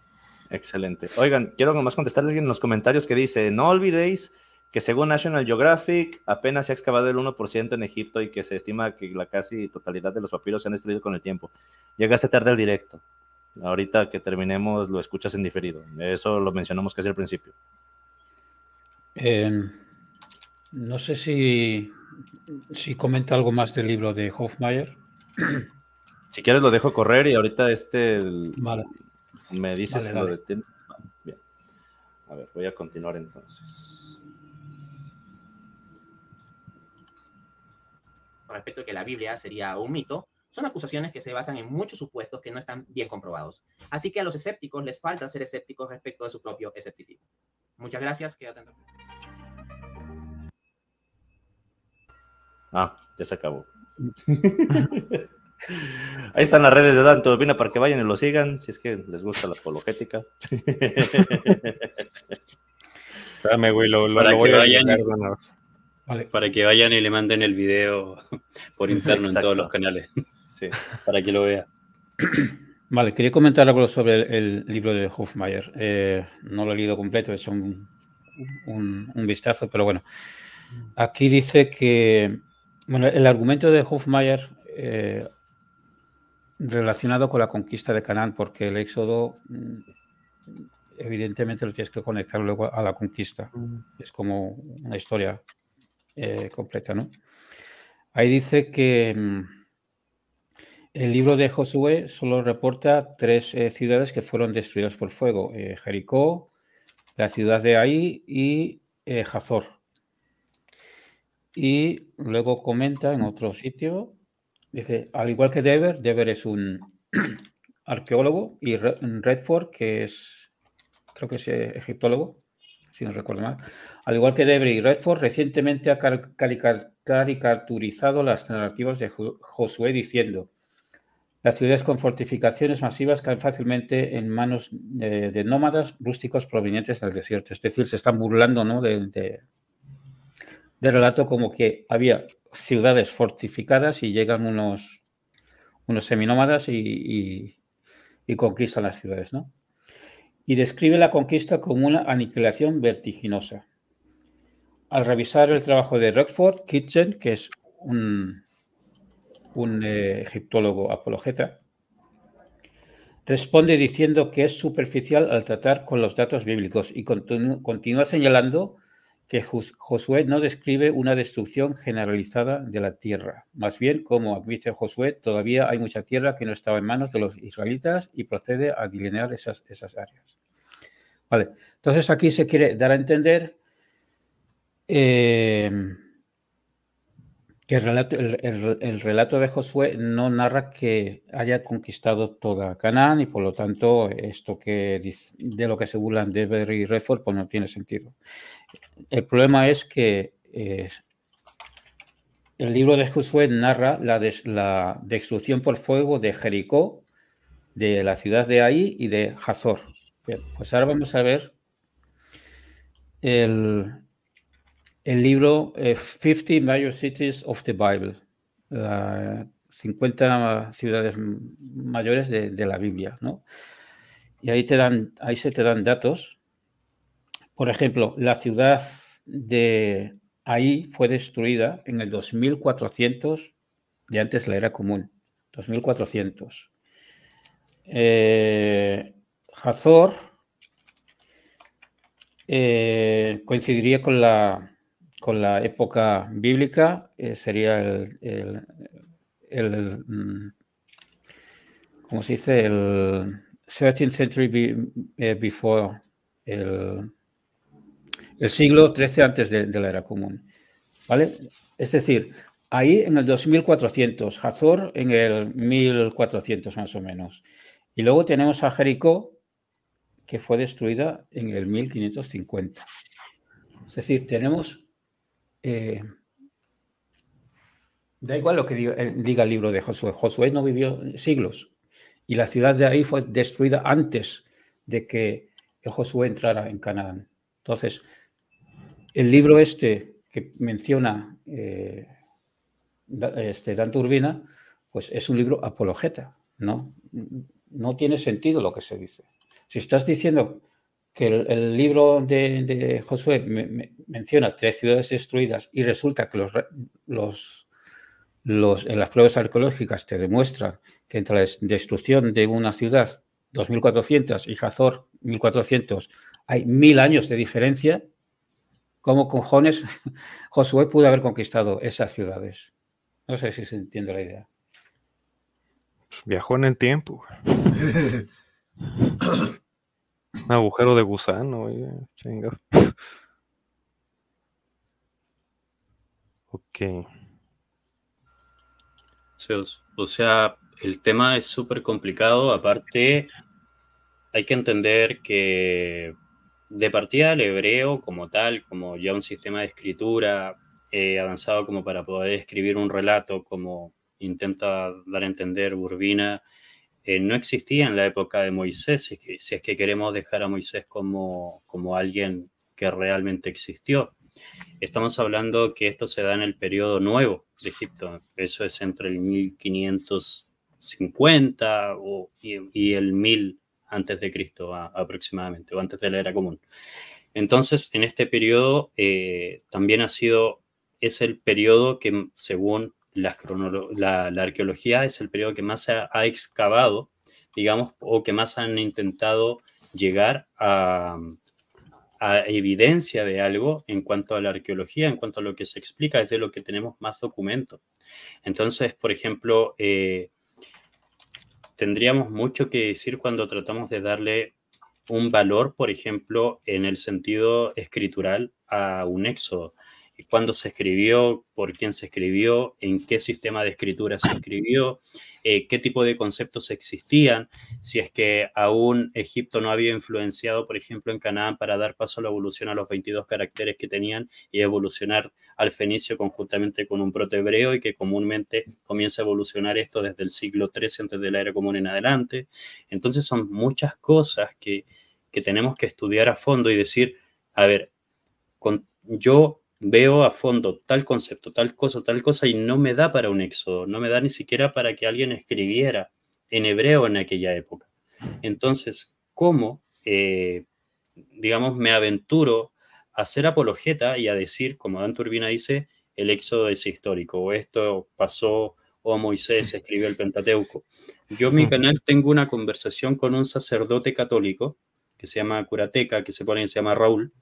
Excelente. Oigan, quiero nomás contestar a alguien en los comentarios que dice, no olvidéis que según National Geographic apenas se ha excavado el 1% en Egipto y que se estima que la casi totalidad de los papiros se han destruido con el tiempo. Llegaste tarde al directo. Ahorita que terminemos lo escuchas en diferido. Eso lo mencionamos casi al principio. Em, no sé si, si comenta algo más del libro de Hofmeier. Si quieres lo dejo correr y ahorita este me dices si lo Bien. A ver, voy a continuar entonces. Respecto a que la Biblia sería un mito, son acusaciones que se basan en muchos supuestos que no están bien comprobados. Así que a los escépticos les falta ser escépticos respecto de su propio escepticismo. Muchas gracias. atento. Ah, ya se acabó. Ahí están las redes de Dante Urbina para que vayan y lo sigan, si es que les gusta la apologética. Espérame, güey, lo, para que vayan, Para que vayan y le manden el video por interno en todos los canales. Sí. Para que lo vea. Vale, quería comentar algo sobre el, libro de Hofmeier. Eh, no lo he leído completo, he hecho un, un, vistazo, pero bueno. Aquí dice que bueno, el argumento de Hofmeier eh, relacionado con la conquista de Canaán, porque el éxodo mm, evidentemente lo tienes que conectar luego a la conquista. Mm. Es como una historia eh, completa, ¿no? Ahí dice que mm, el libro de Josué solo reporta tres eh, ciudades que fueron destruidas por fuego: eh, Jericó, la ciudad de Ahí y Hazor. Y luego comenta en otro sitio Dice, al igual que Dever, Dever es un arqueólogo y Redford, que es, creo que es egiptólogo, si no recuerdo mal. Al igual que Dever y Redford, recientemente ha caricaturizado las narrativas de Josué diciendo, las ciudades con fortificaciones masivas caen fácilmente en manos de, nómadas rústicos provenientes del desierto. Es decir, se están burlando ¿no? de, de, relato como que había ciudades fortificadas y llegan unos, unos seminómadas y, conquistan las ciudades, ¿no? Y describe la conquista como una aniquilación vertiginosa. Al revisar el trabajo de Rockford Kitchen, que es un, eh, egiptólogo apologeta, responde diciendo que es superficial al tratar con los datos bíblicos y continúa señalando que Josué no describe una destrucción generalizada de la tierra. Más bien, como admite Josué, todavía hay mucha tierra que no estaba en manos de los israelitas y procede a delinear esas, esas áreas. Vale, entonces aquí se quiere dar a entender eh, que el relato, el, relato, de Josué no narra que haya conquistado toda Canaán y por lo tanto esto que de lo que se burlan Deber y Redford pues no tiene sentido. El problema es que eh, el libro de Josué narra la, la, destrucción por fuego de Jericó, de la ciudad de Ahí y de Hazor. pues ahora vamos a ver el, libro 50 eh, Major Cities of the Bible, 50 ciudades mayores de, de, la Biblia, ¿no? Y ahí, te dan, ahí se te dan datos. Por ejemplo, la ciudad de ahí fue destruida en el 2400 de antes la era común, 2400. Eh, Hazor eh, coincidiría con la con la época bíblica, eh, sería el, el, mm, ¿cómo se dice? El 13th century before, el, el, siglo XIII antes de, la era común. ¿Vale? Es decir, ahí en el 2400, Hazor en el 1400 más o menos. Y luego tenemos a Jericó, que fue destruida en el 1550. Es decir, tenemos eh, da igual lo que eh, diga, el libro de Josué. Josué no vivió siglos y la ciudad de ahí fue destruida antes de que Josué entrara en Canaán. Entonces, el libro este que menciona eh, este, Dante Urbina, pues es un libro apologeta, ¿no? no tiene sentido lo que se dice. Si estás diciendo que el, libro de, Josué menciona tres ciudades destruidas y resulta que los, los, los, en las pruebas arqueológicas te demuestran que entre la destrucción de una ciudad, 2400, y Hazor, 1400, hay mil años de diferencia, ¿cómo cojones Josué pudo haber conquistado esas ciudades? No sé si se entiende la idea. Viajó en el tiempo. Un agujero de gusano, chinga. Ok. O sea, el tema es súper complicado. Aparte, hay que entender que de partida el hebreo como tal, como ya un sistema de escritura eh, avanzado como para poder escribir un relato, como intenta dar a entender Burbina, eh, no existía en la época de Moisés, si es, que, es que queremos dejar a Moisés como, como alguien que realmente existió. Estamos hablando que esto se da en el periodo nuevo de Egipto, eso es entre el 1550 y, el 1000 antes de Cristo aproximadamente, o antes de la era común. Entonces, en este periodo eh, también ha sido, es el periodo que según la, arqueología es el periodo que más se ha, excavado, digamos, o que más han intentado llegar a, evidencia de algo en cuanto a la arqueología, en cuanto a lo que se explica, es de lo que tenemos más documentos. Entonces, por ejemplo, eh, tendríamos mucho que decir cuando tratamos de darle un valor, por ejemplo, en el sentido escritural a un éxodo cuándo se escribió, por quién se escribió, en qué sistema de escritura se escribió, eh, qué tipo de conceptos existían, si es que aún Egipto no había influenciado, por ejemplo, en Canaán para dar paso a la evolución a los 22 caracteres que tenían y evolucionar al fenicio conjuntamente con un protohebreo y que comúnmente comienza a evolucionar esto desde el siglo XIII antes de la era común en adelante. Entonces son muchas cosas que, que tenemos que estudiar a fondo y decir, a ver, con, yo veo a fondo tal concepto, tal cosa, tal cosa, y no me da para un éxodo, no me da ni siquiera para que alguien escribiera en hebreo en aquella época. Entonces, ¿cómo, eh, digamos, me aventuro a hacer apologeta y a decir, como Dan Turbina dice, el éxodo es histórico, o esto pasó, o Moisés escribió el Pentateuco? Yo en mi canal tengo una conversación con un sacerdote católico que se llama Curateca, que se pone, se llama Raúl,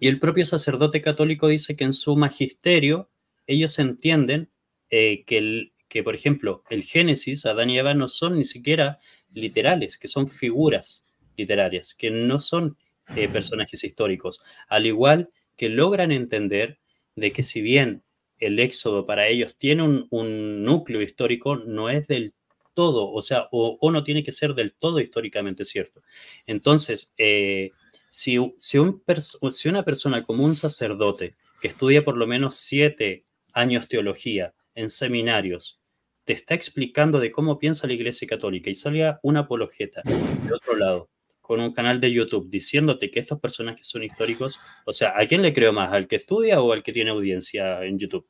y el propio sacerdote católico dice que en su magisterio ellos entienden eh, que, por ejemplo, el Génesis, Adán y Eva, no son ni siquiera literales, que son figuras literarias, que no son eh, personajes históricos. Al igual que logran entender de que si bien el éxodo para ellos tiene un, núcleo histórico, no es del todo, o sea, o, no tiene que ser del todo históricamente cierto. Entonces, eh, si, una persona como un sacerdote que estudia por lo menos siete años teología en seminarios, te está explicando de cómo piensa la Iglesia Católica y salga una apologeta de otro lado con un canal de YouTube diciéndote que estos personajes son históricos, o sea, ¿a quién le creo más? ¿Al que estudia o al que tiene audiencia en YouTube?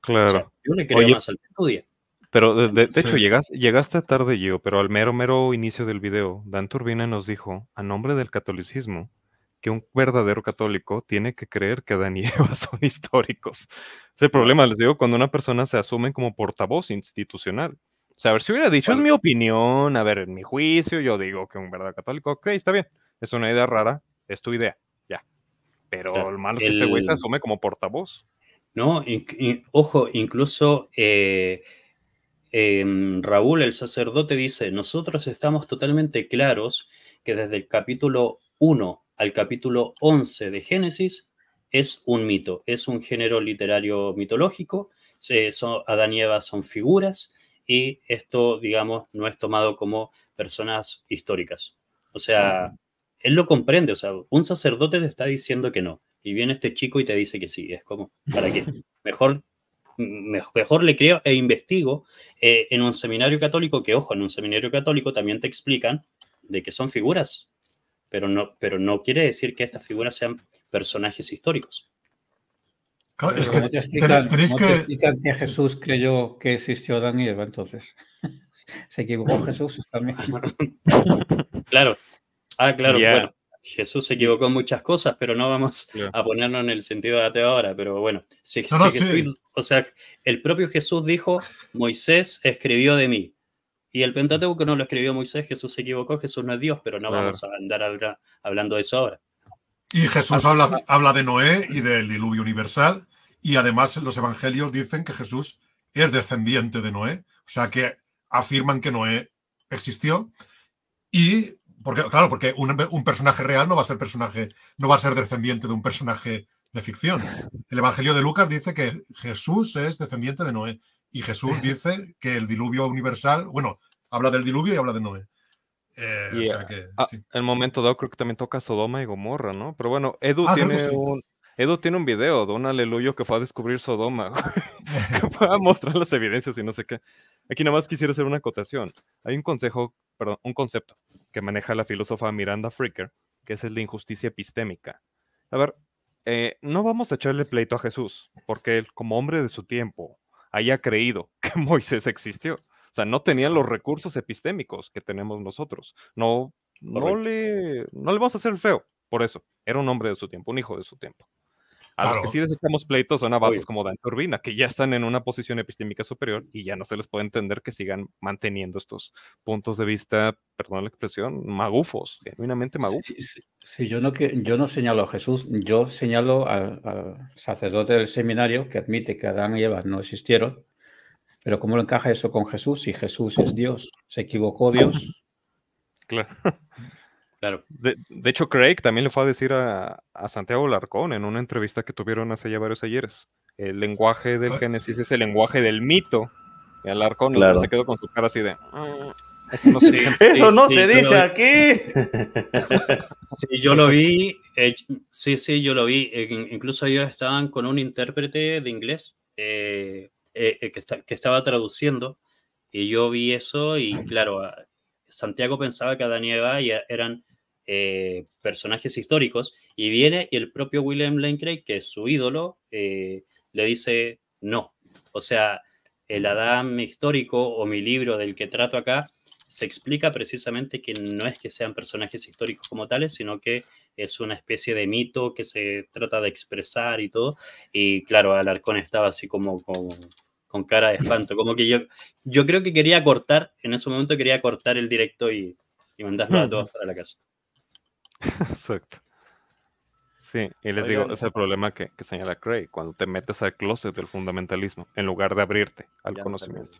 Claro. yo le creo más al que estudia. Pero de, hecho, llegaste, llegaste tarde, yo, pero al mero, mero inicio del video, Dan Turbina nos dijo, a nombre del catolicismo, que un verdadero católico tiene que creer que Adán y Eva son históricos. Es el problema, les digo, cuando una persona se asume como portavoz institucional. O sea, a ver, si hubiera dicho, es mi opinión, a ver, en mi juicio, yo digo que un verdadero católico, ok, está bien, es una idea rara, es tu idea, ya. Pero el malo es que este güey se asume como portavoz. No, ojo, incluso eh, em, Raúl, el sacerdote, dice, nosotros estamos totalmente claros que desde el capítulo 1 al capítulo 11 de Génesis es un mito, es un género literario mitológico, son, Adán y Eva son figuras y esto, digamos, no es tomado como personas históricas. O sea, él lo comprende, o sea, un sacerdote te está diciendo que no, y viene este chico y te dice que sí, es como, ¿para qué? Mejor, mejor le creo e investigo eh, en un seminario católico, que ojo, en un seminario católico también te explican de que son figuras, pero no, pero no quiere decir que estas figuras sean personajes históricos. es que, tenéis que... que Jesús creyó que existió Adán y Eva, entonces. Se equivocó Jesús también. claro. Ah, claro, bueno. Jesús se equivocó en muchas cosas, pero no vamos a ponernos en el sentido de ateo ahora. Pero bueno, si, o sea, el propio Jesús dijo, Moisés escribió de mí. Y el Pentateuco no lo escribió Moisés, Jesús se equivocó, Jesús no es Dios, pero no vamos a andar hablando de eso ahora. Y Jesús habla, habla de Noé y del diluvio universal, y además los evangelios dicen que Jesús es descendiente de Noé, o sea que afirman que Noé existió. Y porque, claro, porque un, personaje real no va a ser personaje, no va a ser descendiente de un personaje de ficción. El Evangelio de Lucas dice que Jesús es descendiente de Noé. Y Jesús dice que el diluvio universal, bueno, habla del diluvio y habla de Noé. Eh, el momento dado creo que también toca Sodoma y Gomorra, ¿no? Pero bueno, Edu ah, tiene un Edu tiene un video de un aleluyo que fue a descubrir Sodoma, que fue a mostrar las evidencias y no sé qué. Aquí nada más quisiera hacer una acotación. Hay un consejo, perdón, un concepto que maneja la filósofa Miranda Fricker, que es el de injusticia epistémica. A ver, eh, no vamos a echarle pleito a Jesús, porque él, como hombre de su tiempo, haya creído que Moisés existió. O sea, no tenía los recursos epistémicos que tenemos nosotros. No, no le, no le vamos a hacer feo, por eso. Era un hombre de su tiempo, un hijo de su tiempo. A los que sí les echamos pleitos son a como Dante Urbina, que ya están en una posición epistémica superior y ya no se les puede entender que sigan manteniendo estos puntos de vista, perdón la expresión, magufos, genuinamente magufos. Sí, yo, no, yo no señalo a Jesús, yo señalo al, sacerdote del seminario que admite que Adán y Eva no existieron, pero ¿cómo lo encaja eso con Jesús si Jesús es Dios? ¿Se equivocó Dios? Claro. Claro. De, hecho, Craig también le fue a decir a, Santiago Larcón en una entrevista que tuvieron hace ya varios ayeres. El lenguaje del ah. Génesis es el lenguaje del mito. Y Alarcón se quedó con su cara así de. Mm, eso no se dice aquí. sí, yo lo vi. Eh, sí, sí, yo lo vi. Eh, incluso ellos estaban con un intérprete de inglés eh, que, que estaba traduciendo. Y yo vi eso y claro, Santiago pensaba que Adán y Eva eran eh, personajes históricos y viene y el propio William Lane Craig, que es su ídolo, eh, le dice no. O sea, el Adán histórico o mi libro del que trato acá se explica precisamente que no es que sean personajes históricos como tales, sino que es una especie de mito que se trata de expresar y todo. Y claro, Alarcón estaba así como, como con cara de espanto. Como que yo, yo creo que quería cortar, en ese momento quería cortar el directo y, y mandarlo a todos para la casa. Exacto. Sí, y les digo, es el problema que, señala Craig, cuando te metes al closet del fundamentalismo, en lugar de abrirte al conocimiento.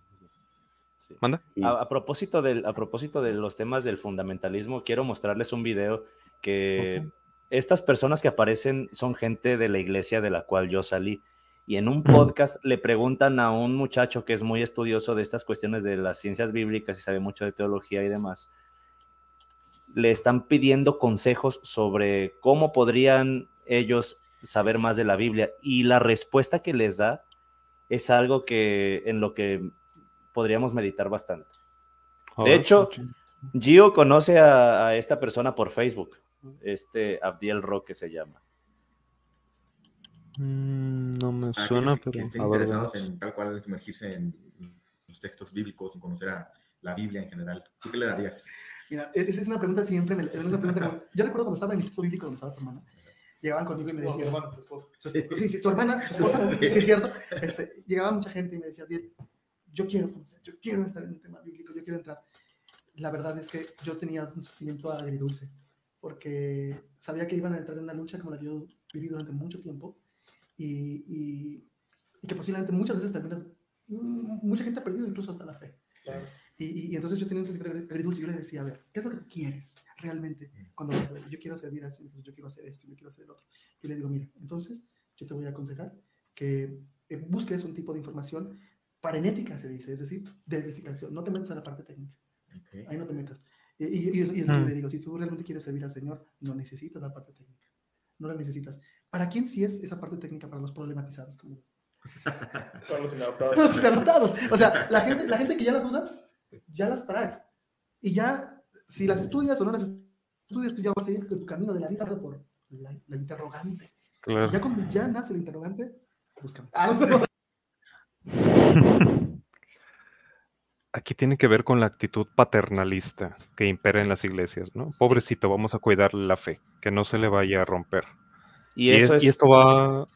¿Manda? A, propósito del, a propósito de los temas del fundamentalismo, quiero mostrarles un video que estas personas que aparecen son gente de la iglesia de la cual yo salí y en un podcast le preguntan a un muchacho que es muy estudioso de estas cuestiones de las ciencias bíblicas y sabe mucho de teología y demás, le están pidiendo consejos sobre cómo podrían ellos saber más de la Biblia y la respuesta que les da es algo que en lo que podríamos meditar bastante. De hecho, Gio conoce a, a esta persona por Facebook, este Abdiel Roque se llama. Mm, no me suena, pero. Que estén interesados en tal cual sumergirse en los textos bíblicos, en conocer a la Biblia en general. ¿Tú qué le darías? Mira, es, es una pregunta siempre. Es una pregunta yo recuerdo cuando estaba en el Instituto Bíblico, donde estaba tu hermana, llegaban conmigo y me decían. Tu hermana, tu esposa. Sí, sí, tu hermana, su esposa, sí, es cierto. Este, llegaba mucha gente y me decía, yo quiero conocer, yo quiero estar en un tema bíblico, yo quiero entrar. La verdad es que yo tenía un sentimiento agridulce, porque sabía que iban a entrar en una lucha como la que yo viví durante mucho tiempo y, y, que posiblemente muchas veces terminas, mucha gente ha perdido incluso hasta la fe. Y, y, entonces yo tenía un sentimiento agridulce y yo le decía, a ver, ¿qué es lo que quieres realmente cuando vas a ver? Yo quiero servir al Señor, yo quiero hacer esto, yo quiero hacer el otro. Yo le digo, mira, entonces yo te voy a aconsejar que eh, busques un tipo de información parenética, se dice, es decir, de edificación. No te metas a la parte técnica. Ahí no te metas. Y, y, eso, yo le digo, si tú realmente quieres servir al Señor, no necesitas la parte técnica. No la necesitas. ¿Para quién sí es esa parte técnica para los problematizados? Como... para los inadaptados. los inadaptados. O sea, la gente, la gente que ya las dudas, ya las traes. Y ya, si las estudias o no las estudias, tú ya vas a ir en tu camino de la vida por la, interrogante. Ya cuando ya nace el interrogante, Aquí tiene que ver con la actitud paternalista que impera en las iglesias, ¿no? Pobrecito, vamos a cuidarle la fe, que no se le vaya a romper. Y, esto va...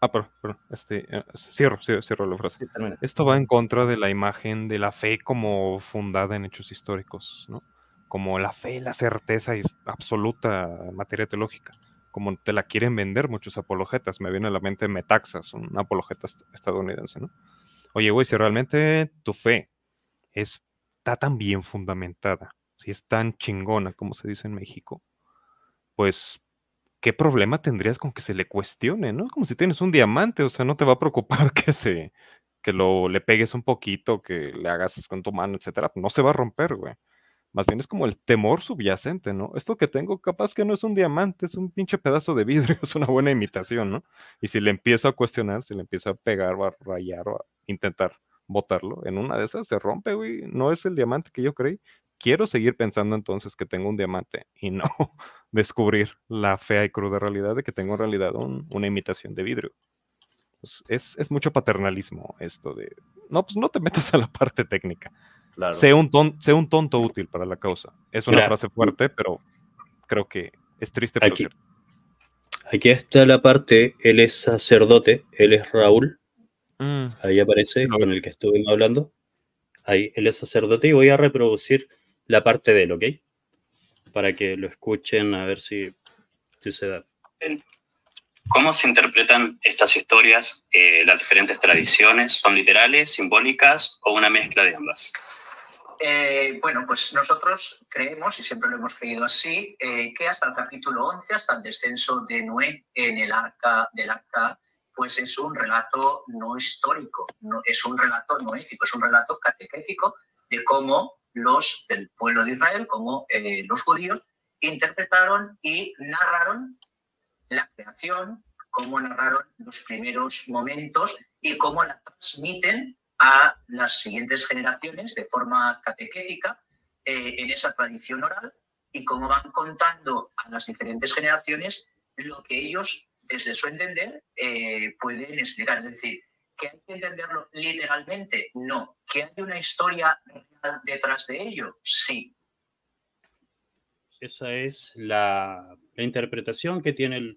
Ah, pero, este, eh, cierro, cierro, la frase. esto va en contra de la imagen de la fe como fundada en hechos históricos, ¿no? Como la fe, la certeza absoluta en materia teológica como te la quieren vender muchos apologetas. Me viene a la mente Metaxas, un apologeta estadounidense, ¿no? Oye, güey, si realmente tu fe está tan bien fundamentada, si es tan chingona como se dice en México, pues, ¿qué problema tendrías con que se le cuestione, no? Como si tienes un diamante, o sea, no te va a preocupar que se, que lo le pegues un poquito, que le hagas con tu mano, etcétera. No se va a romper, güey. Más bien es como el temor subyacente, ¿no? Esto que tengo capaz que no es un diamante, es un pinche pedazo de vidrio, es una buena imitación, ¿no? Y si le empiezo a cuestionar, si le empiezo a pegar o a rayar o a intentar botarlo, en una de esas se rompe, güey. No es el diamante que yo creí. Quiero seguir pensando entonces que tengo un diamante y no descubrir la fea y cruda realidad de que tengo en realidad una imitación de vidrio. Pues es, es mucho paternalismo esto de, no, pues no te metas a la parte técnica Sé, un un tonto útil para la causa. Es una frase fuerte, pero creo que es triste. Pero aquí, aquí está la parte, él es sacerdote, él es Raúl. Mm. Ahí aparece con el que estuve hablando. Ahí, él es sacerdote y voy a reproducir la parte de él, ¿ok? Para que lo escuchen a ver si, si se da. ¿Cómo se interpretan estas historias, eh, las diferentes tradiciones? ¿Son literales, simbólicas o una mezcla de ambas? Eh, bueno, pues nosotros creemos, y siempre lo hemos creído así, eh, que hasta el capítulo 11, hasta el descenso de Noé en el arca del arca, pues es un relato no histórico, no, es un relato no ético, es un relato catequético de cómo los del pueblo de Israel, como eh, los judíos, interpretaron y narraron la creación, cómo narraron los primeros momentos y cómo la transmiten a las siguientes generaciones de forma catequética eh, en esa tradición oral y cómo van contando a las diferentes generaciones lo que ellos, desde su entender, eh, pueden explicar. Es decir, que hay que entenderlo literalmente, no. Que hay una historia real detrás de ello, sí. Esa es la, interpretación que tiene el,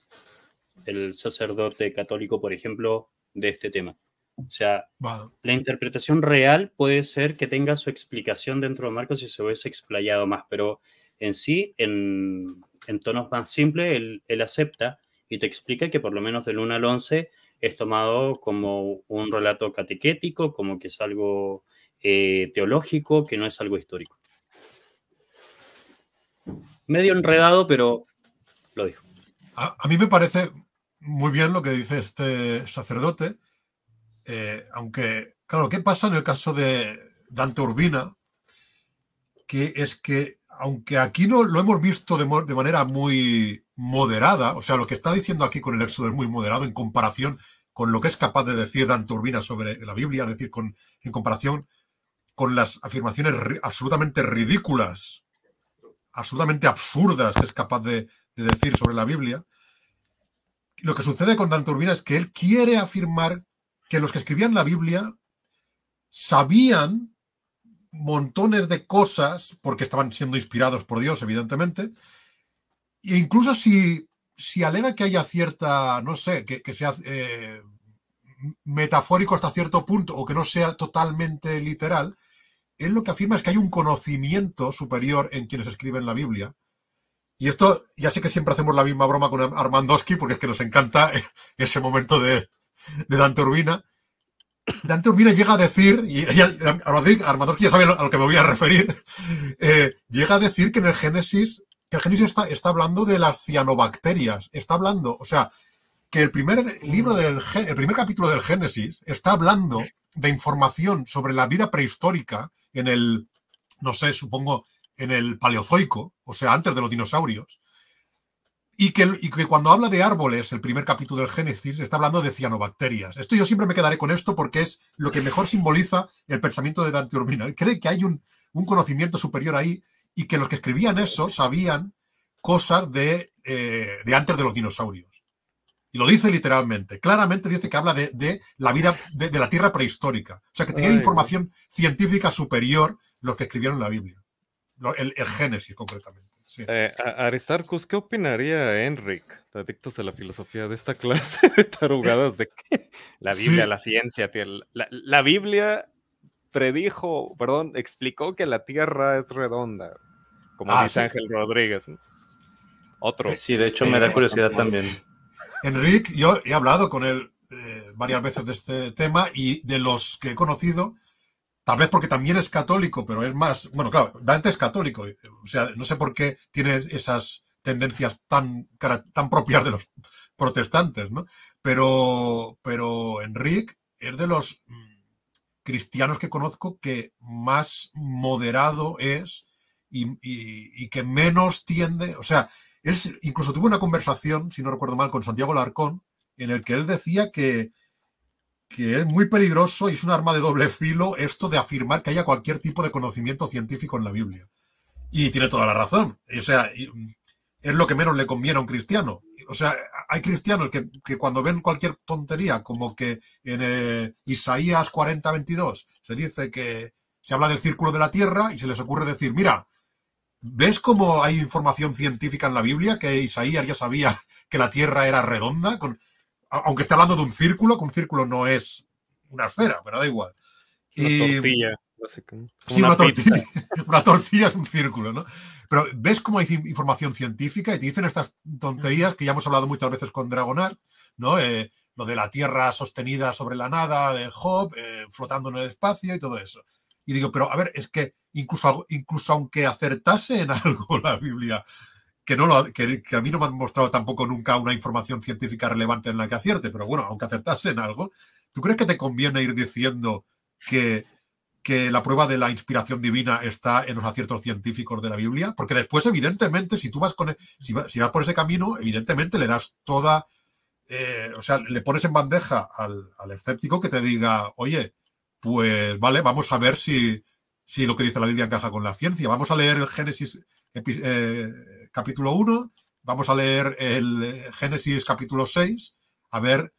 el sacerdote católico, por ejemplo, de este tema. O sea, la interpretación real puede ser que tenga su explicación dentro de Marcos si se hubiese explayado más, pero en sí, en, tonos más simples, él, acepta y te explica que por lo menos del 1 al 11 es tomado como un relato catequético, como que es algo eh, teológico, que no es algo histórico. Medio enredado, pero lo dijo. a mí me parece muy bien lo que dice este sacerdote eh, aunque, claro, ¿qué pasa en el caso de Dante Urbina? Que es que, aunque aquí no lo hemos visto de, manera muy moderada, o sea, lo que está diciendo aquí con el Éxodo es muy moderado en comparación con lo que es capaz de decir Dante Urbina sobre la Biblia, es decir, con, en comparación con las afirmaciones absolutamente ridículas, absolutamente absurdas que es capaz de, de decir sobre la Biblia. Lo que sucede con Dante Urbina es que él quiere afirmar que los que escribían la Biblia sabían montones de cosas, porque estaban siendo inspirados por Dios, evidentemente, e incluso si, si alega que haya cierta, no sé, que, sea eh, metafórico hasta cierto punto o que no sea totalmente literal, él lo que afirma es que hay un conocimiento superior en quienes escriben la Biblia. Y esto, ya sé que siempre hacemos la misma broma con Armandowski, porque es que nos encanta ese momento de, de Dante Urbina. Dante Urbina llega a decir, y Armador ya sabe a lo que me voy a referir, eh, llega a decir que en el Génesis, que el Génesis está, está hablando de las cianobacterias, está hablando, o sea, que el primer libro del el primer capítulo del Génesis está hablando de información sobre la vida prehistórica en el, no sé, supongo, en el Paleozoico, o sea, antes de los dinosaurios, y que, cuando habla de árboles, el primer capítulo del Génesis, está hablando de cianobacterias. Esto yo siempre me quedaré con esto porque es lo que mejor simboliza el pensamiento de Dante Urbina. Él cree que hay un, conocimiento superior ahí y que los que escribían eso sabían cosas de, eh, de antes de los dinosaurios. Y lo dice literalmente. Claramente dice que habla de, la vida de, la tierra prehistórica. O sea, que tenía información científica superior los que escribieron la Biblia. El, Génesis, concretamente. Eh, Aristarcus, ¿qué opinaría Enric, adictos a la filosofía de esta clase de tarugadas de que la Biblia, la ciencia, la, la, Biblia predijo, perdón, explicó que la Tierra es redonda, como ah, dice Ángel Rodríguez. Otro. Sí, de hecho me da curiosidad también. Enric, yo he hablado con él eh, varias veces de este tema y de los que he conocido, tal vez porque también es católico, pero es más, bueno, claro, Dante es católico, o sea, no sé por qué tiene esas tendencias tan, tan propias de los protestantes, ¿no? Pero, pero Enric es de los mm, cristianos que conozco que más moderado es y que menos tiende, o sea, él incluso tuvo una conversación, si no recuerdo mal, con Santiago Larcón, en el que él decía que, que es muy peligroso y es un arma de doble filo esto de afirmar que haya cualquier tipo de conocimiento científico en la Biblia. Y tiene toda la razón. O sea, es lo que menos le conviene a un cristiano. O sea, hay cristianos que, cuando ven cualquier tontería, como que en eh, Isaías 40, 22 se dice que se habla del círculo de la tierra y se les ocurre decir, mira, ¿Ves cómo hay información científica en la Biblia? Que Isaías ya sabía que la Tierra era redonda, con, aunque está hablando de un círculo, que un círculo no es una esfera, pero da igual. Una tortilla. Sí, una, tortilla. una tortilla es un círculo, ¿no? Pero ves cómo hay información científica y te dicen estas tonterías que ya hemos hablado muchas veces con Dragonar, ¿no? Eh, lo de la Tierra sostenida sobre la nada de Job, eh, flotando en el espacio y todo eso. Y digo, pero a ver, es que incluso, incluso aunque acertase en algo la Biblia, que, no lo, que, a mí no me han mostrado tampoco nunca una información científica relevante en la que acierte, pero bueno, aunque acertase en algo, ¿tú crees que te conviene ir diciendo que, que la prueba de la inspiración divina está en los aciertos científicos de la Biblia? Porque después, evidentemente, si tú vas con, si, vas, por ese camino, evidentemente le das toda, eh, o sea, le pones en bandeja al, al escéptico que te diga, oye, pues vale, vamos a ver si, si lo que dice la Biblia encaja con la ciencia. Vamos a leer el Génesis eh, capítulo 1, vamos a leer el eh, Génesis capítulo 6, a ver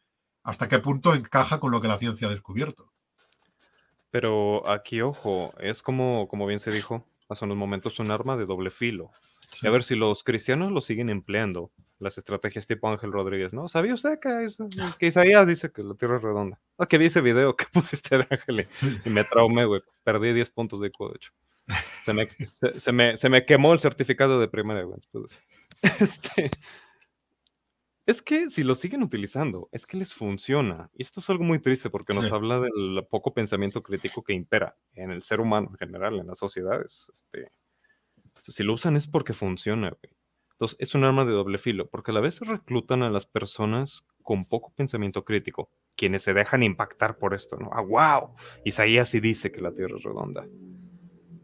hasta qué punto encaja con lo que la ciencia ha descubierto. Pero aquí, ojo, es como, como bien se dijo hace unos momentos, un arma de doble filo. Y a ver si los cristianos lo siguen empleando, las estrategias tipo Ángel Rodríguez, ¿no? ¿Sabía usted que, que Isaías dice que la Tierra es redonda? Ah, que vi ese video que pusiste de Ángel y me traumé, güey. Perdí 10 puntos de de hecho. Se me, se, me, se me, quemó el certificado de primera, güey. Este, es que si lo siguen utilizando, es que les funciona. Y esto es algo muy triste porque nos habla del poco pensamiento crítico que impera en el ser humano en general, en las sociedades. Este, si lo usan es porque funciona, güey. Entonces, es un arma de doble filo, porque a la vez reclutan a las personas con poco pensamiento crítico, quienes se dejan impactar por esto, ¿no? ¡Ah, wow! Isaías sí dice que la Tierra es redonda.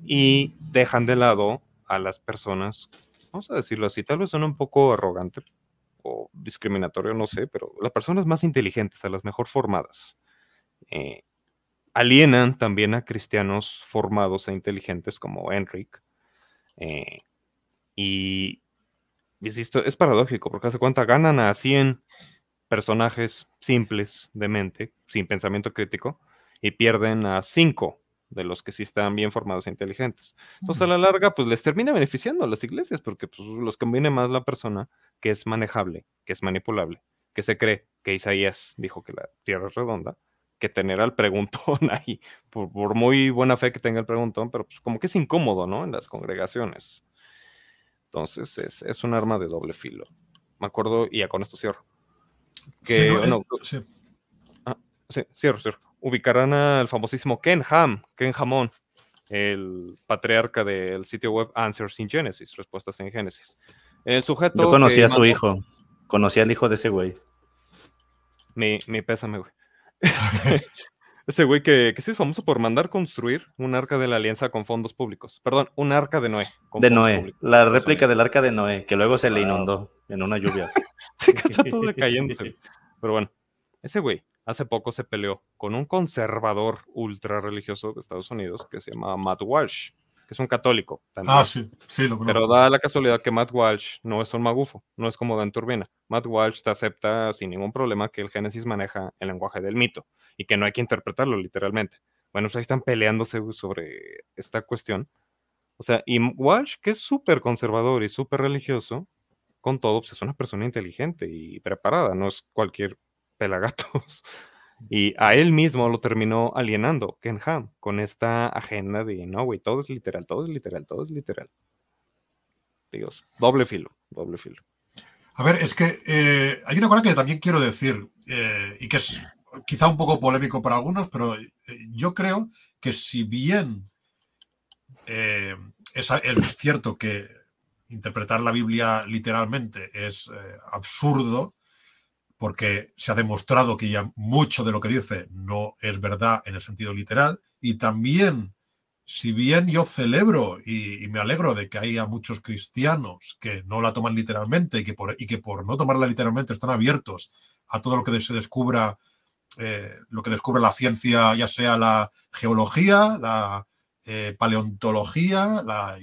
Y dejan de lado a las personas, vamos a decirlo así, tal vez son un poco arrogante o discriminatorio, no sé, pero las personas más inteligentes, a las mejor formadas, eh, alienan también a cristianos formados e inteligentes como Enric, eh, y, insisto, es paradójico, porque hace cuenta ganan a 100 personajes simples de mente, sin pensamiento crítico, y pierden a 5 de los que sí están bien formados e inteligentes. Entonces, a la larga, pues les termina beneficiando a las iglesias, porque pues, los conviene más la persona que es manejable, que es manipulable, que se cree que Isaías dijo que la tierra es redonda, que tener al preguntón ahí, por, muy buena fe que tenga el preguntón, pero pues como que es incómodo, ¿no? En las congregaciones. Entonces es, un arma de doble filo. Me acuerdo, y ya con esto cierro. Que, sí, ah, sí. cierro, cierro. Ubicarán al famosísimo Ken Ham, Ken Hamon, el patriarca del sitio web Answers in Genesis, respuestas en Génesis. El sujeto. Yo conocí a su hijo. Conocí al hijo de ese güey. Mi, mi pésame, güey. Ese güey que, que, sí es famoso por mandar construir un arca de la alianza con fondos públicos. Perdón, un arca de Noé. De Noé, la réplica del arca de Noé, que luego se le inundó en una lluvia. Está todo decayéndose. Pero bueno, ese güey hace poco se peleó con un conservador ultra religioso de Estados Unidos que se llama Matt Walsh. Que es un católico. También. Ah, sí, sí, lo Pero da la casualidad que Matt Walsh no es un magufo, no es como Dan Turbina. Matt Walsh te acepta sin ningún problema que el Génesis maneja el lenguaje del mito y que no hay que interpretarlo literalmente. Bueno, pues ahí están peleándose sobre esta cuestión. O sea, y Walsh, que es súper conservador y súper religioso, con todo, pues es una persona inteligente y preparada, no es cualquier pelagatos. Y a él mismo lo terminó alienando Ken Ham con esta agenda de no, güey, todo es literal, todo es literal, todo es literal. Dios, doble filo, doble filo. A ver, es que eh, hay una cosa que también quiero decir eh, y que es quizá un poco polémico para algunos, pero eh, yo creo que si bien es, es, cierto que interpretar la Biblia literalmente es absurdo, porque se ha demostrado que ya mucho de lo que dice no es verdad en el sentido literal, y también, si bien yo celebro y, me alegro de que haya muchos cristianos que no la toman literalmente y que por, no tomarla literalmente están abiertos a todo lo que se descubra, eh, lo que descubre la ciencia, ya sea la geología, la eh, paleontología, la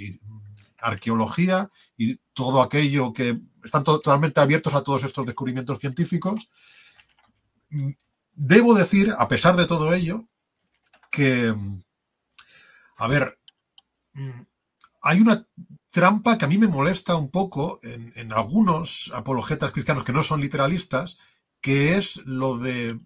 arqueología y todo aquello que están totalmente abiertos a todos estos descubrimientos científicos. Mm, debo decir, a pesar de todo ello, que, a ver, mm, hay una trampa que a mí me molesta un poco en, algunos apologetas cristianos que no son literalistas, que es lo de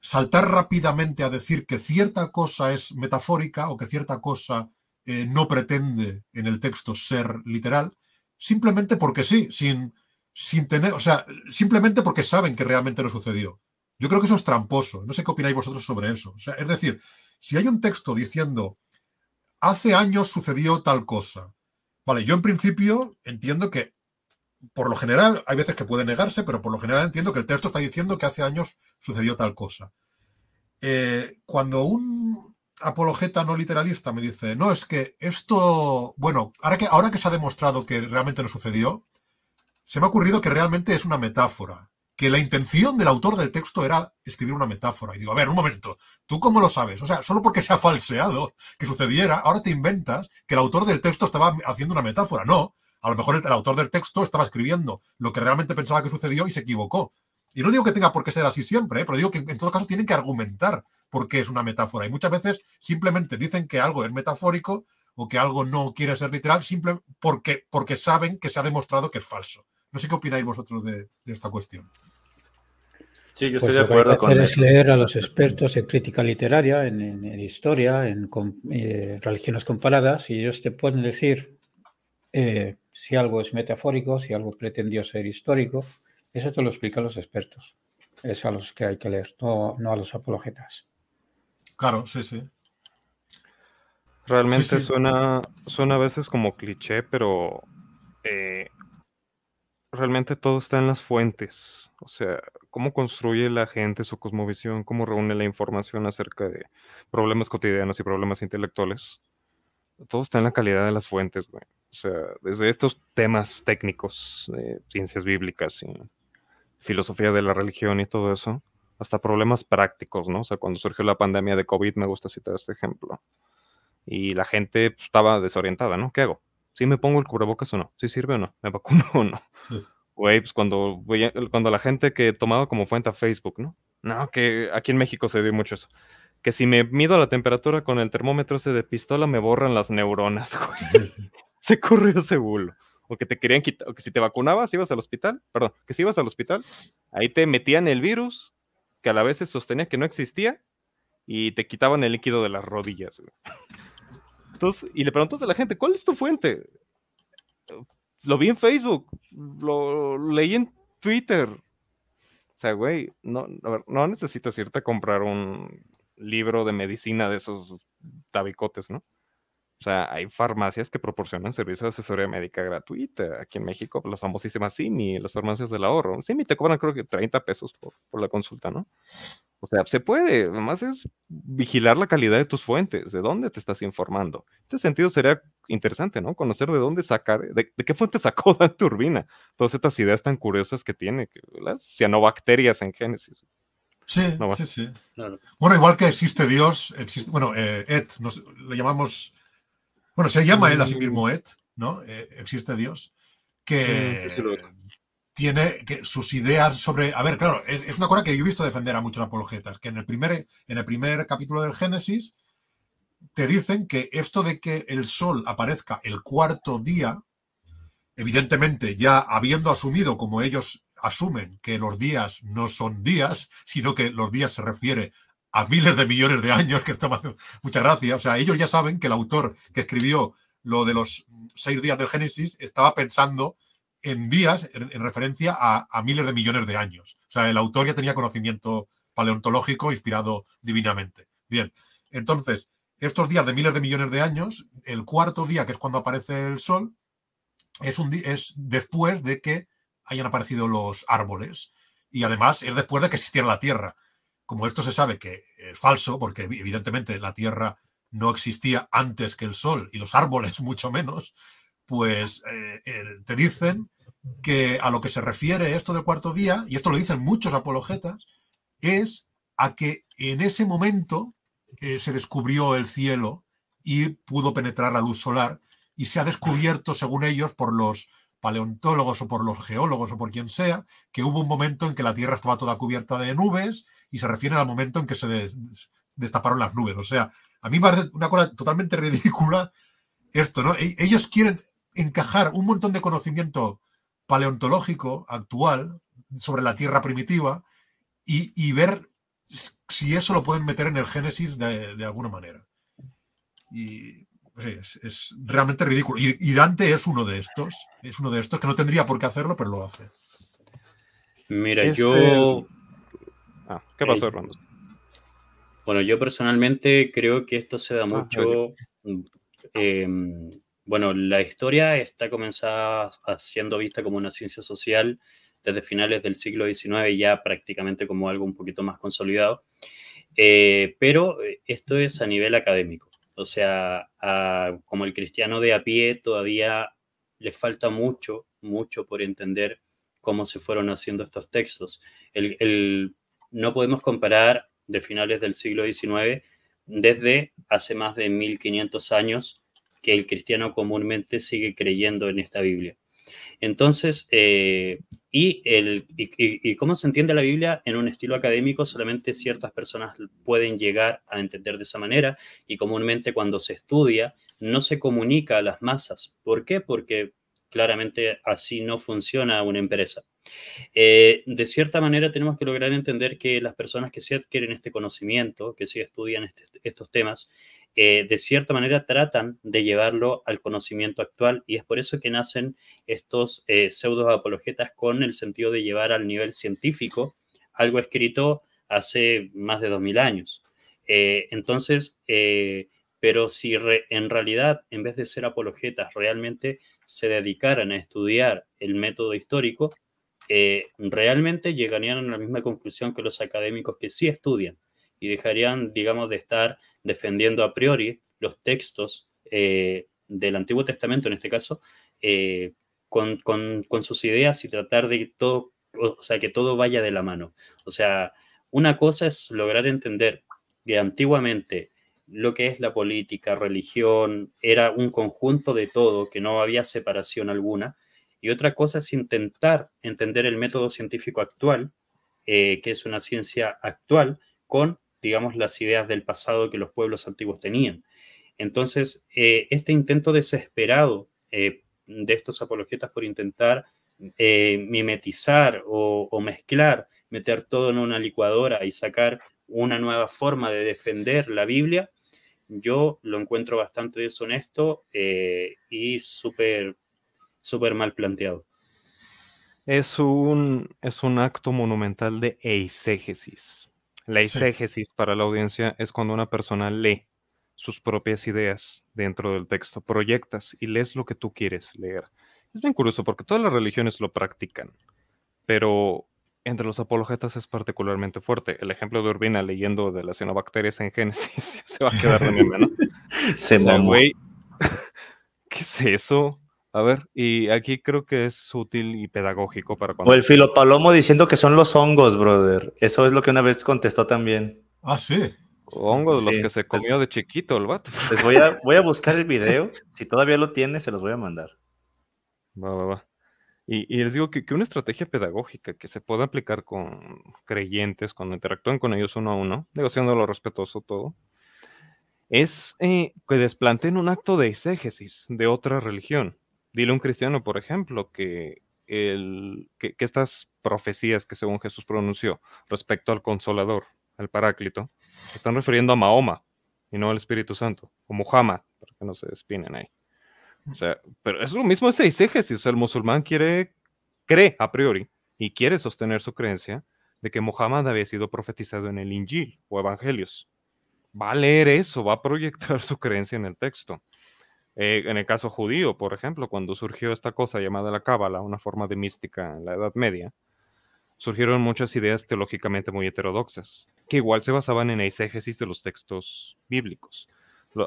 saltar rápidamente a decir que cierta cosa es metafórica o que cierta cosa eh, no pretende en el texto ser literal, simplemente porque sí, sin, sin tener, o sea, simplemente porque saben que realmente no sucedió. Yo creo que eso es tramposo. No sé qué opináis vosotros sobre eso. es decir, si hay un texto diciendo hace años sucedió tal cosa, vale, yo en principio entiendo que por lo general, hay veces que puede negarse, pero por lo general entiendo que el texto está diciendo que hace años sucedió tal cosa. Eh, cuando un apologeta no literalista me dice, no, es que esto, bueno, ahora que, ahora que se ha demostrado que realmente no sucedió, se me ha ocurrido que realmente es una metáfora, que la intención del autor del texto era escribir una metáfora. Y digo, a ver, un momento, ¿tú cómo lo sabes? O sea, solo porque se ha falseado que sucediera, ahora te inventas que el autor del texto estaba haciendo una metáfora. No, a lo mejor el, el autor del texto estaba escribiendo lo que realmente pensaba que sucedió y se equivocó. Y no digo que tenga por qué ser así siempre, ¿eh? pero digo que en todo caso tienen que argumentar por qué es una metáfora. Y muchas veces simplemente dicen que algo es metafórico o que algo no quiere ser literal, simplemente porque, porque saben que se ha demostrado que es falso. No sé qué opináis vosotros de, esta cuestión. Sí, yo pues estoy de acuerdo con es leer a los expertos en crítica literaria, en, historia, en eh, religiones comparadas, y ellos te pueden decir eh, si algo es metafórico, si algo pretendió ser histórico, eso te lo explican los expertos. Es a los que hay que leer, no, a los apologetas. Claro, sí, sí. Realmente Suena, suena a veces como cliché, pero eh, realmente todo está en las fuentes. O sea, cómo construye la gente su cosmovisión, cómo reúne la información acerca de problemas cotidianos y problemas intelectuales. Todo está en la calidad de las fuentes, güey. O sea, desde estos temas técnicos, de ciencias bíblicas y filosofía de la religión y todo eso, hasta problemas prácticos, ¿no? O sea, cuando surgió la pandemia de COVID, me gusta citar este ejemplo. Y la gente pues, estaba desorientada, ¿no? ¿Qué hago? ¿Sí me pongo el cubrebocas o no? ¿Sí sirve o no? ¿Me vacuno o no? Güey, pues cuando, cuando la gente que tomaba como fuente a Facebook, ¿no? No, que aquí en México se dio mucho eso. Que si me mido la temperatura con el termómetro ese de pistola, me borran las neuronas, güey. se corrió ese bulo o que te querían quitar, que si te vacunabas, ibas al hospital, perdón, que si ibas al hospital, ahí te metían el virus, que a la vez se sostenía que no existía, y te quitaban el líquido de las rodillas. Entonces, y le preguntas a la gente, ¿cuál es tu fuente? Lo vi en Facebook, lo leí en Twitter. O sea, güey, no, no necesitas irte a comprar un libro de medicina de esos tabicotes, ¿no? O sea, hay farmacias que proporcionan servicios de asesoría médica gratuita. Aquí en México, las famosísimas CIMI, las farmacias del ahorro. CIMI te cobran creo que 30 pesos por, la consulta, ¿no? O sea, se puede. Además es vigilar la calidad de tus fuentes, de dónde te estás informando. En este sentido sería interesante, ¿no? Conocer de dónde sacar, de, qué fuente sacó la turbina. Todas estas ideas tan curiosas que tiene, que, las cianobacterias en Génesis. Sí, sí, sí. Bueno, igual que existe Dios, existe, bueno, eh, Ed, nos, le llamamos Bueno, se llama él a sí mismo Et, ¿no? Eh, existe Dios, que tiene que sus ideas sobre. A ver, claro, es, una cosa que yo he visto defender a muchos apologetas, que en el primer, en el primer capítulo del Génesis te dicen que esto de que el sol aparezca el cuarto día, evidentemente ya habiendo asumido, como ellos asumen, que los días no son días, sino que los días se refiere a miles de millones de años, que está mucha gracia. O sea, ellos ya saben que el autor que escribió lo de los seis días del Génesis estaba pensando en días en, referencia a, a, miles de millones de años. O sea, el autor ya tenía conocimiento paleontológico inspirado divinamente. Bien, entonces, estos días de miles de millones de años, el cuarto día, que es cuando aparece el sol, es, un, es después de que hayan aparecido los árboles y además es después de que existiera la Tierra. Como esto se sabe que es falso, porque evidentemente la Tierra no existía antes que el Sol y los árboles mucho menos, pues eh, eh, te dicen que a lo que se refiere esto del cuarto día, y esto lo dicen muchos apologetas, es a que en ese momento eh, se descubrió el cielo y pudo penetrar la luz solar y se ha descubierto, según ellos, por los paleontólogos o por los geólogos o por quien sea, que hubo un momento en que la Tierra estaba toda cubierta de nubes y se refiere al momento en que se destaparon las nubes. O sea, a mí me parece una cosa totalmente ridícula esto, ¿no? E-, ellos quieren encajar un montón de conocimiento paleontológico actual sobre la Tierra primitiva y, ver si eso lo pueden meter en el Génesis de, alguna manera. Y es, realmente ridículo. Y, Dante es uno de estos. Es uno de estos que no tendría por qué hacerlo, pero lo hace. Mira, yo. Ah, ¿qué pasó, Hernando? Bueno, yo personalmente creo que esto se da ah, mucho. Em, bueno, la historia está comenzada siendo vista como una ciencia social desde finales del siglo XIX, ya prácticamente como algo un poquito más consolidado. Eh, pero eh, esto es a nivel académico. O sea, como el cristiano de a pie todavía le falta mucho, mucho por entender cómo se fueron haciendo estos textos. no podemos comparar de finales del siglo XIX desde hace más de 1500 años que el cristiano comúnmente sigue creyendo en esta Biblia. Entonces, eh, y, el, y, cómo se entiende la Biblia en un estilo académico, solamente ciertas personas pueden llegar a entender de esa manera y comúnmente cuando se estudia no se comunica a las masas. ¿Por qué? Porque claramente así no funciona una empresa. Eh, de cierta manera tenemos que lograr entender que las personas que sí adquieren este conocimiento, que sí estudian este, estos temas, eh, de cierta manera tratan de llevarlo al conocimiento actual y es por eso que nacen estos eh, pseudo apologetas con el sentido de llevar al nivel científico algo escrito hace más de 2000 años. Eh, entonces, pero si en realidad, en vez de ser apologetas, realmente se dedicaran a estudiar el método histórico, realmente llegarían a la misma conclusión que los académicos que sí estudian y dejarían, digamos, de estar defendiendo a priori los textos eh, del Antiguo Testamento, en este caso, eh, con, con, sus ideas y tratar de todo, o sea, que todo vaya de la mano. O sea, una cosa es lograr entender que antiguamente lo que es la política, religión, era un conjunto de todo, que no había separación alguna. Y otra cosa es intentar entender el método científico actual, eh, que es una ciencia actual, con digamos, las ideas del pasado que los pueblos antiguos tenían. Entonces, eh, este intento desesperado eh, de estos apologetas por intentar eh, mimetizar o, mezclar, meter todo en una licuadora y sacar una nueva forma de defender la Biblia, yo lo encuentro bastante deshonesto y súper súper mal planteado. Es un, es un acto monumental de eisegesis. La exégesis para la audiencia es cuando una persona lee sus propias ideas dentro del texto, proyectas y lees lo que tú quieres leer. Es bien curioso porque todas las religiones lo practican, pero entre los apologetas es particularmente fuerte. El ejemplo de Urbina leyendo de las cianobacterias en Génesis se va a quedar de mi mano. Se mamó. ¿Qué es eso? A ver, y aquí creo que es útil y pedagógico para cuando... O el filopalomo diciendo que son los hongos, brother. Eso es lo que una vez contestó también. Ah, sí. Hongos de los que se comió de chiquito el vato. Les voy a, voy a buscar el video. Si todavía lo tiene, se los voy a mandar. Va, va, va. Y, les digo que, una estrategia pedagógica que se pueda aplicar con creyentes cuando interactúan con ellos uno a uno, negociando lo respetuoso todo, es eh, que desplanten un acto de exégesis de otra religión. Dile a un cristiano, por ejemplo, que, estas profecías que según Jesús pronunció respecto al consolador, al paráclito, están refiriendo a Mahoma y no al Espíritu Santo, o Muhammad, para que no se despinen ahí. O sea, pero es lo mismo ese exégesis. El musulmán quiere, cree a priori y quiere sostener su creencia de que Muhammad había sido profetizado en el Injil o Evangelios. Va a leer eso, va a proyectar su creencia en el texto. Eh, en el caso judío, por ejemplo, cuando surgió esta cosa llamada la Cábala, una forma de mística en la Edad Media, surgieron muchas ideas teológicamente muy heterodoxas, que igual se basaban en exégesis de los textos bíblicos.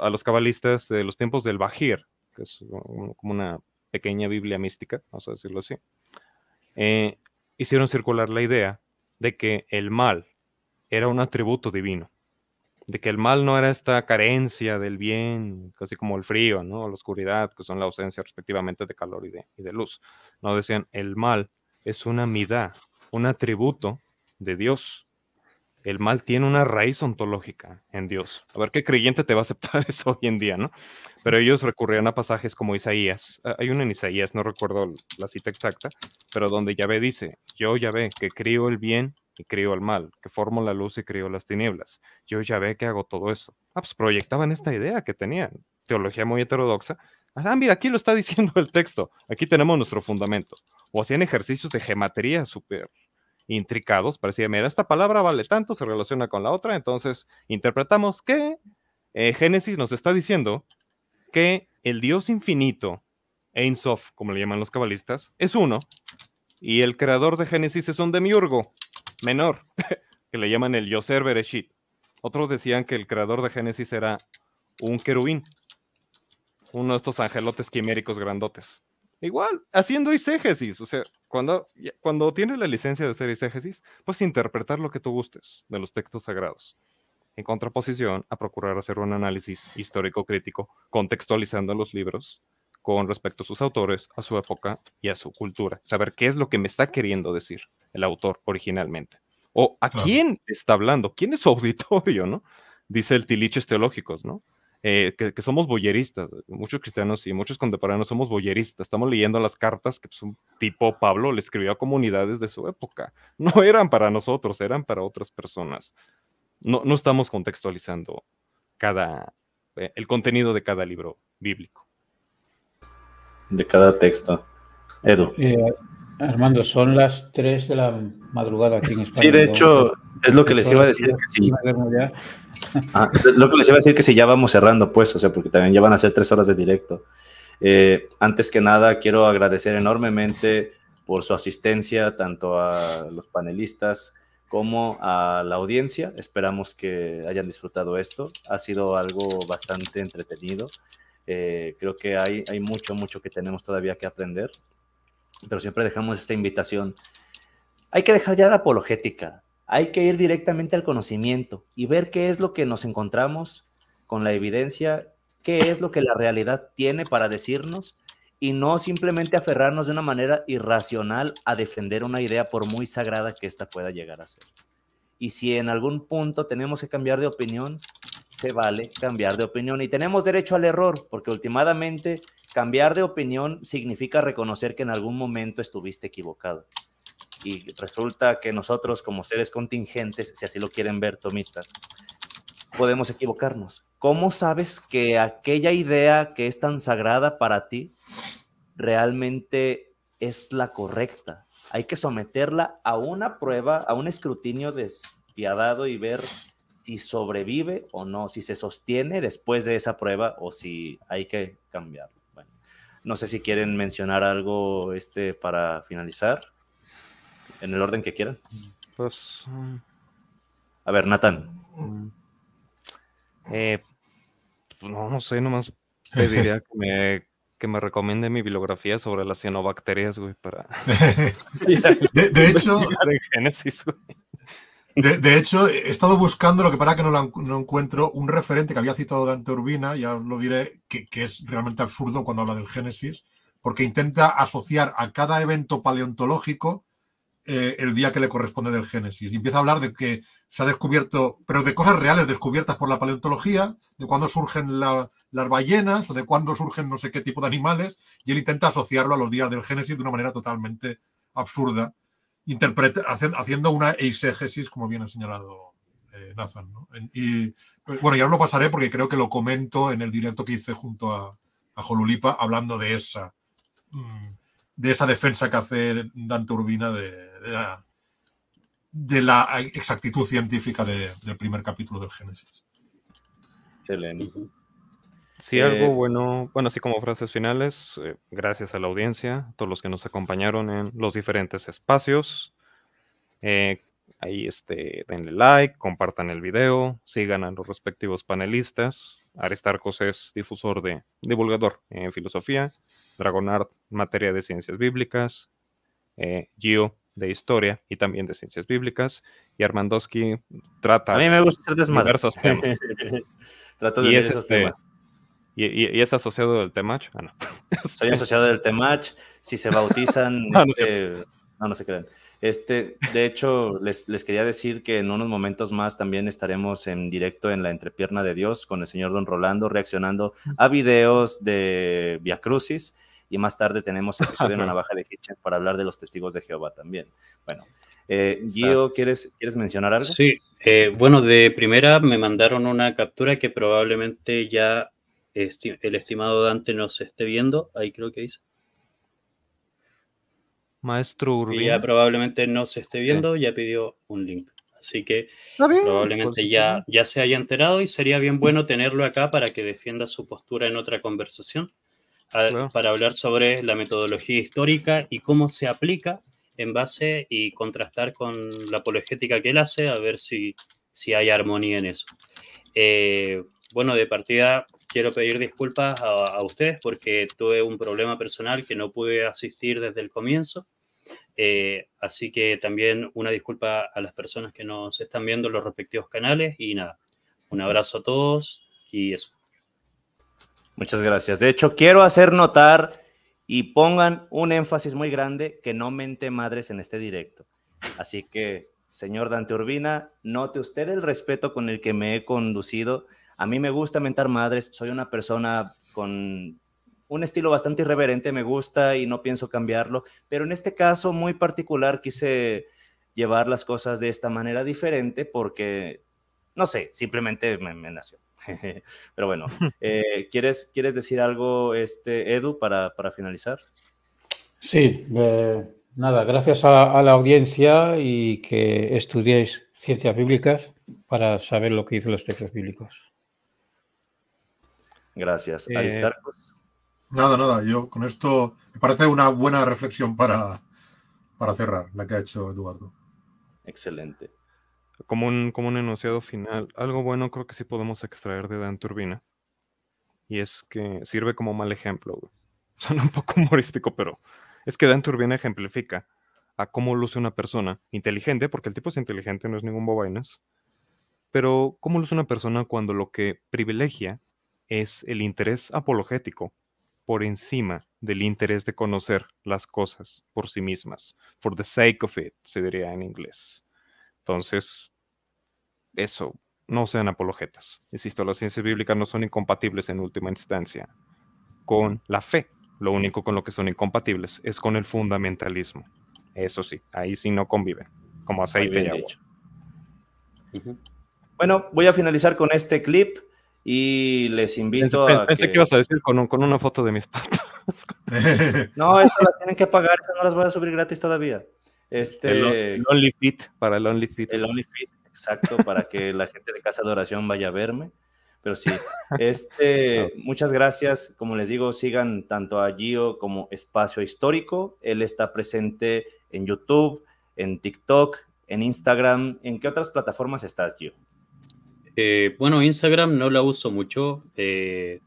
A los cabalistas de los tiempos del Bajir, que es como una pequeña Biblia mística, vamos a decirlo así, eh, hicieron circular la idea de que el mal era un atributo divino, de que el mal no era esta carencia del bien, casi como el frío, ¿no? la oscuridad, que son la ausencia respectivamente de calor y de, luz. No decían, el mal es una midá, un atributo de Dios, el mal tiene una raíz ontológica en Dios. A ver qué creyente te va a aceptar eso hoy en día, ¿no? Pero ellos recurrían a pasajes como Isaías. Ah, hay uno en Isaías, no recuerdo la cita exacta, pero donde Yahvé dice, yo Yahvé que crío el bien y crío el mal, que formo la luz y crío las tinieblas. Yo Yahvé que hago todo eso. Ah, pues proyectaban esta idea que tenían, teología muy heterodoxa. Ah, mira, aquí lo está diciendo el texto. Aquí tenemos nuestro fundamento. O hacían ejercicios de gematría súper intricados. Parecía, mira, esta palabra vale tanto, se relaciona con la otra, entonces interpretamos que eh, Génesis nos está diciendo que el Dios infinito, Ein Sof, como le llaman los cabalistas, es uno, y el creador de Génesis es un demiurgo menor, que le llaman el Yoser Bereshit. Otros decían que el creador de Génesis era un querubín, uno de estos angelotes quiméricos grandotes. Igual, haciendo exégesis, o sea, cuando, cuando tienes la licencia de hacer exégesis, pues interpretar lo que tú gustes de los textos sagrados, en contraposición a procurar hacer un análisis histórico-crítico, contextualizando los libros con respecto a sus autores, a su época y a su cultura, saber qué es lo que me está queriendo decir el autor originalmente, o a quién está hablando, quién es su auditorio, ¿no? Dice el Tiliches Teológicos, ¿no? Eh, que, somos boyeristas, muchos cristianos y muchos contemporáneos somos boyeristas, estamos leyendo las cartas que pues, un tipo Pablo le escribió a comunidades de su época, no eran para nosotros, eran para otras personas. No, no estamos contextualizando cada, eh, el contenido de cada libro bíblico. De cada texto. Edu. Eh, Armando, son las 3 de la madrugada aquí en España. Sí, de hecho, es lo que les iba a decir. Que sí. Ah, lo que les iba a decir que si ya vamos cerrando, pues, o sea, porque también ya van a ser tres horas de directo. Eh, antes que nada, quiero agradecer enormemente por su asistencia, tanto a los panelistas como a la audiencia. Esperamos que hayan disfrutado esto. Ha sido algo bastante entretenido. Eh, creo que hay, hay mucho, mucho que tenemos todavía que aprender, pero siempre dejamos esta invitación. Hay que dejar ya la apologética hay que ir directamente al conocimiento y ver qué es lo que nos encontramos con la evidencia, qué es lo que la realidad tiene para decirnos y no simplemente aferrarnos de una manera irracional a defender una idea por muy sagrada que ésta pueda llegar a ser. Y si en algún punto tenemos que cambiar de opinión, se vale cambiar de opinión y tenemos derecho al error, porque últimamente cambiar de opinión significa reconocer que en algún momento estuviste equivocado y resulta que nosotros como seres contingentes, si así lo quieren ver tomistas, podemos equivocarnos. ¿Cómo sabes que aquella idea que es tan sagrada para ti realmente es la correcta? Hay que someterla a una prueba, a un escrutinio despiadado y ver si sobrevive o no, si se sostiene después de esa prueba o si hay que cambiarlo. No sé si quieren mencionar algo este para finalizar en el orden que quieran. Pues. A ver, Nathan. Mm. Eh, pues no, no sé, nomás pediría que me, que me recomiende mi bibliografía sobre las cianobacterias, güey, para. de, hecho. Génesis, De, hecho, he estado buscando, lo que para que no, no, encuentro, un referente que había citado Dante Urbina, ya os lo diré, que, que, es realmente absurdo cuando habla del Génesis, porque intenta asociar a cada evento paleontológico eh, el día que le corresponde del Génesis. Y empieza a hablar de que se ha descubierto, pero de cosas reales descubiertas por la paleontología, de cuándo surgen las ballenas o de cuándo surgen no sé qué tipo de animales, y él intenta asociarlo a los días del Génesis de una manera totalmente absurda haciendo una eisegesis, como bien ha señalado eh, Nathan. Y pues, bueno, ya os lo pasaré porque creo que lo comento en el directo que hice junto a, a Jolulipa hablando de esa, mm, de esa defensa que hace Dante Urbina de, de, la, exactitud científica del primer capítulo del Génesis. Excelente. Sí, algo eh, bueno, bueno, así como frases finales, eh, gracias a la audiencia, a todos los que nos acompañaron en los diferentes espacios. Eh, ahí este, denle like, compartan el video, sigan a los respectivos panelistas. Aristarcos es difusor de, divulgador en filosofía, Dragonart, materia de ciencias bíblicas, Gio de historia y también de ciencias bíblicas, y Armandowski trata a mí me gusta diversos temas. Trato de ver esos este, temas. ¿Y, es asociado del Temach? Ah, no. Soy asociado del Temach. Si se bautizan, no, este, no, no, se crean. Este, de hecho, les, les, quería decir que en unos momentos más también estaremos en directo en la entrepierna de Dios con el señor Don Rolando reaccionando a videos de Via Crucis y más tarde tenemos episodio en la navaja de Hitchens para hablar de los testigos de Jehová también. Bueno, eh, Gio, ¿quieres, ¿quieres mencionar algo? Sí, eh, bueno, de primera me mandaron una captura que probablemente ya el estimado Dante nos esté viendo, ahí creo que dice. Maestro Urbina. Ya probablemente no se esté viendo, ya pidió un link. Así que probablemente pues, ya, ya se haya enterado y sería bien bueno tenerlo acá para que defienda su postura en otra conversación, para hablar sobre la metodología histórica y cómo se aplica en base y contrastar con la apologética que él hace, a ver si, si hay armonía en eso. Eh, bueno, de partida quiero pedir disculpas a, ustedes porque tuve un problema personal que no pude asistir desde el comienzo. Eh, así que también una disculpa a las personas que nos están viendo en los respectivos canales y nada, un abrazo a todos y eso. Muchas gracias. De hecho, quiero hacer notar y pongan un énfasis muy grande que no mente madres en este directo. Así que, señor Dante Urbina, note usted el respeto con el que me he conducido a mí me gusta mentar madres, soy una persona con un estilo bastante irreverente, me gusta y no pienso cambiarlo, pero en este caso muy particular quise llevar las cosas de esta manera diferente porque, no sé, simplemente me, nació. pero bueno, eh, ¿quieres, ¿quieres decir algo, este, Edu, para, finalizar? Sí, eh, nada, gracias a, a, la audiencia y que estudiéis ciencias bíblicas para saber lo que dicen los textos bíblicos. Gracias. Eh, Aristarcos. Nada, nada. Yo con esto me parece una buena reflexión para, para cerrar la que ha hecho Eduardo. Excelente. Como un, como un enunciado final, algo bueno creo que sí podemos extraer de Dan Turbina. Y es que sirve como mal ejemplo. Suena un poco humorístico, pero es que Dan Turbina ejemplifica a cómo luce una persona inteligente, porque el tipo es inteligente, no es ningún bobainas, pero cómo luce una persona cuando lo que privilegia es el interés apologético por encima del interés de conocer las cosas por sí mismas. For the sake of it, se diría en inglés. Entonces, eso, no sean apologetas. Insisto, las ciencias bíblicas no son incompatibles en última instancia con la fe. Lo único con lo que son incompatibles es con el fundamentalismo. Eso sí, ahí sí no conviven, como aceite y agua. Bueno, voy a finalizar con este clip y les invito a. Pensé que... ibas a decir con, con una foto de mis patas. no, eso las tienen que pagar, eso no las voy a subir gratis todavía. Este, el, OnlyFit, para el OnlyFit. El OnlyFit, exacto, para que la gente de Casa de Oración vaya a verme. Pero sí, este, muchas gracias. Como les digo, sigan tanto a Gio como Espacio Histórico. Él está presente en YouTube, en TikTok, en Instagram. ¿En qué otras plataformas estás, Gio? Eh, bueno, Instagram no la uso mucho. Eh,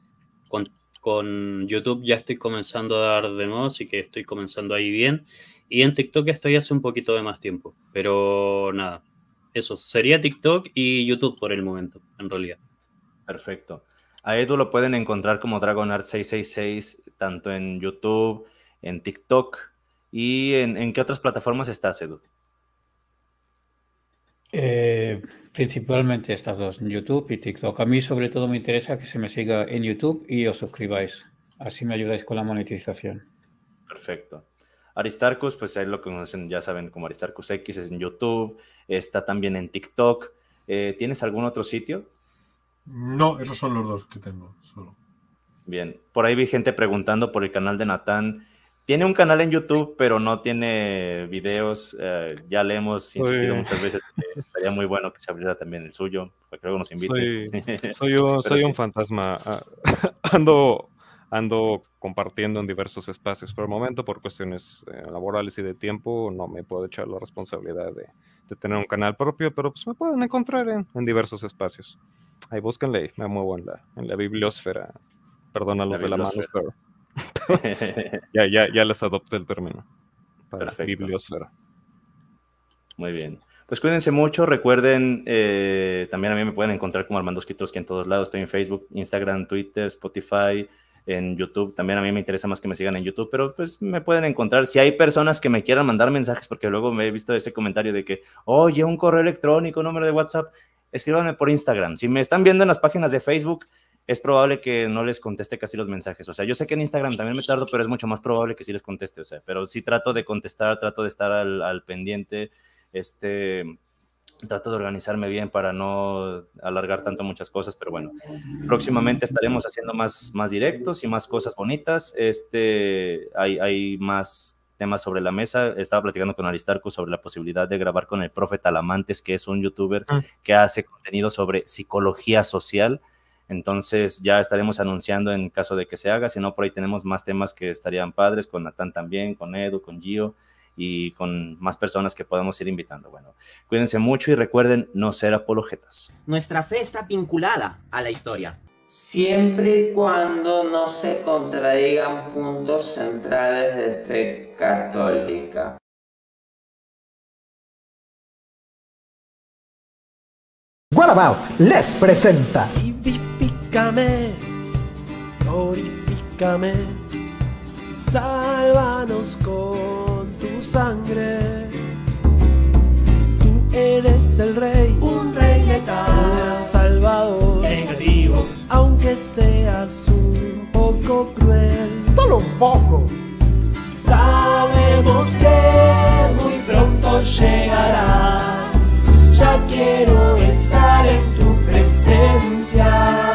con, YouTube ya estoy comenzando a dar de nuevo, así que estoy comenzando ahí bien. Y en TikTok estoy hace un poquito de más tiempo. Pero nada, eso sería TikTok y YouTube por el momento, en realidad. Perfecto. A Edu lo pueden encontrar como DragonArt666 tanto en YouTube, en TikTok y en, qué otras plataformas estás, Edu. Eh, principalmente estas dos, YouTube y TikTok. A mí sobre todo me interesa que se me siga en YouTube y os suscribáis. Así me ayudáis con la monetización. Perfecto. Aristarcus, pues es lo que conocen, ya saben, como Aristarcus X es en YouTube, está también en TikTok. Eh, ¿Tienes algún otro sitio? No, esos son los dos que tengo, solo. Bien, por ahí vi gente preguntando por el canal de Natán. Tiene un canal en YouTube, pero no tiene videos. Eh, ya le hemos insistido muchas veces que estaría muy bueno que se abriera también el suyo, para que luego nos invite. Soy, soy, un fantasma. Ah, ando, ando compartiendo en diversos espacios. Por el momento, por cuestiones eh, laborales y de tiempo, no me puedo echar la responsabilidad de, tener un canal propio, pero pues me pueden encontrar en, diversos espacios. Ahí búsquenle, me muevo en la, en la bibliosfera. Perdona los de la mano, pero ya, ya, ya les adopté el término. Para bibliosfera. Muy bien. Pues cuídense mucho. Recuerden, eh, también a mí me pueden encontrar como Armando que en todos lados. Estoy en Facebook, Instagram, Twitter, Spotify, en YouTube. También a mí me interesa más que me sigan en YouTube, pero pues me pueden encontrar. Si hay personas que me quieran mandar mensajes, porque luego me he visto ese comentario de que, oye, un correo electrónico, un número de WhatsApp, escríbanme por Instagram. Si me están viendo en las páginas de Facebook, es probable que no les conteste casi los mensajes. O sea, yo sé que en Instagram también me tardo, pero es mucho más probable que sí les conteste. O sea, pero sí trato de contestar, trato de estar al, pendiente, este, trato de organizarme bien para no alargar tanto muchas cosas, pero bueno, próximamente estaremos haciendo más, más directos y más cosas bonitas. Este, hay, hay más temas sobre la mesa. Estaba platicando con Aristarco sobre la posibilidad de grabar con el profe Talamantes, que es un youtuber ah. que hace contenido sobre psicología social. Entonces ya estaremos anunciando en caso de que se haga, si no por ahí tenemos más temas que estarían padres, con Natán también, con Edu, con Gio y con más personas que podemos ir invitando. Bueno, cuídense mucho y recuerden no ser apologetas. Nuestra fe está vinculada a la historia. Siempre y cuando no se contradigan puntos centrales de fe católica. What les presenta Glorifícame, glorifícame, sálvanos con tu sangre. Tú eres el rey, un rey letal, salvador, negativo, aunque seas un poco cruel, solo un poco. Sabemos que muy pronto llegarás, ya quiero presencia.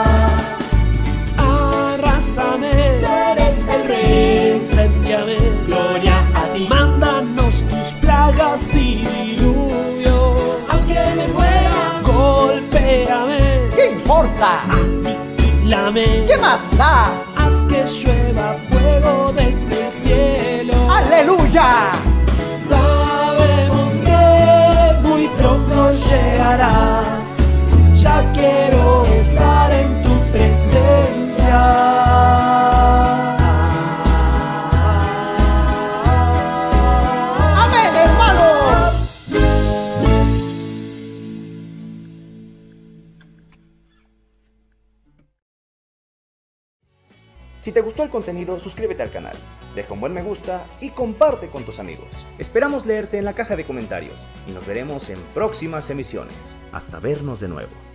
gloria a ti. Mándanos tus plagas y diluvio, aunque me muera, golpéame. ¿Qué importa? Aniquilame. ¿Qué más da? Haz que llueva fuego desde el cielo. ¡Aleluya! Sabemos que muy pronto llegarás. Si te gustó el contenido, suscríbete al canal, deja un buen me gusta y comparte con tus amigos. Esperamos leerte en la caja de comentarios y nos veremos en próximas emisiones. Hasta vernos de nuevo.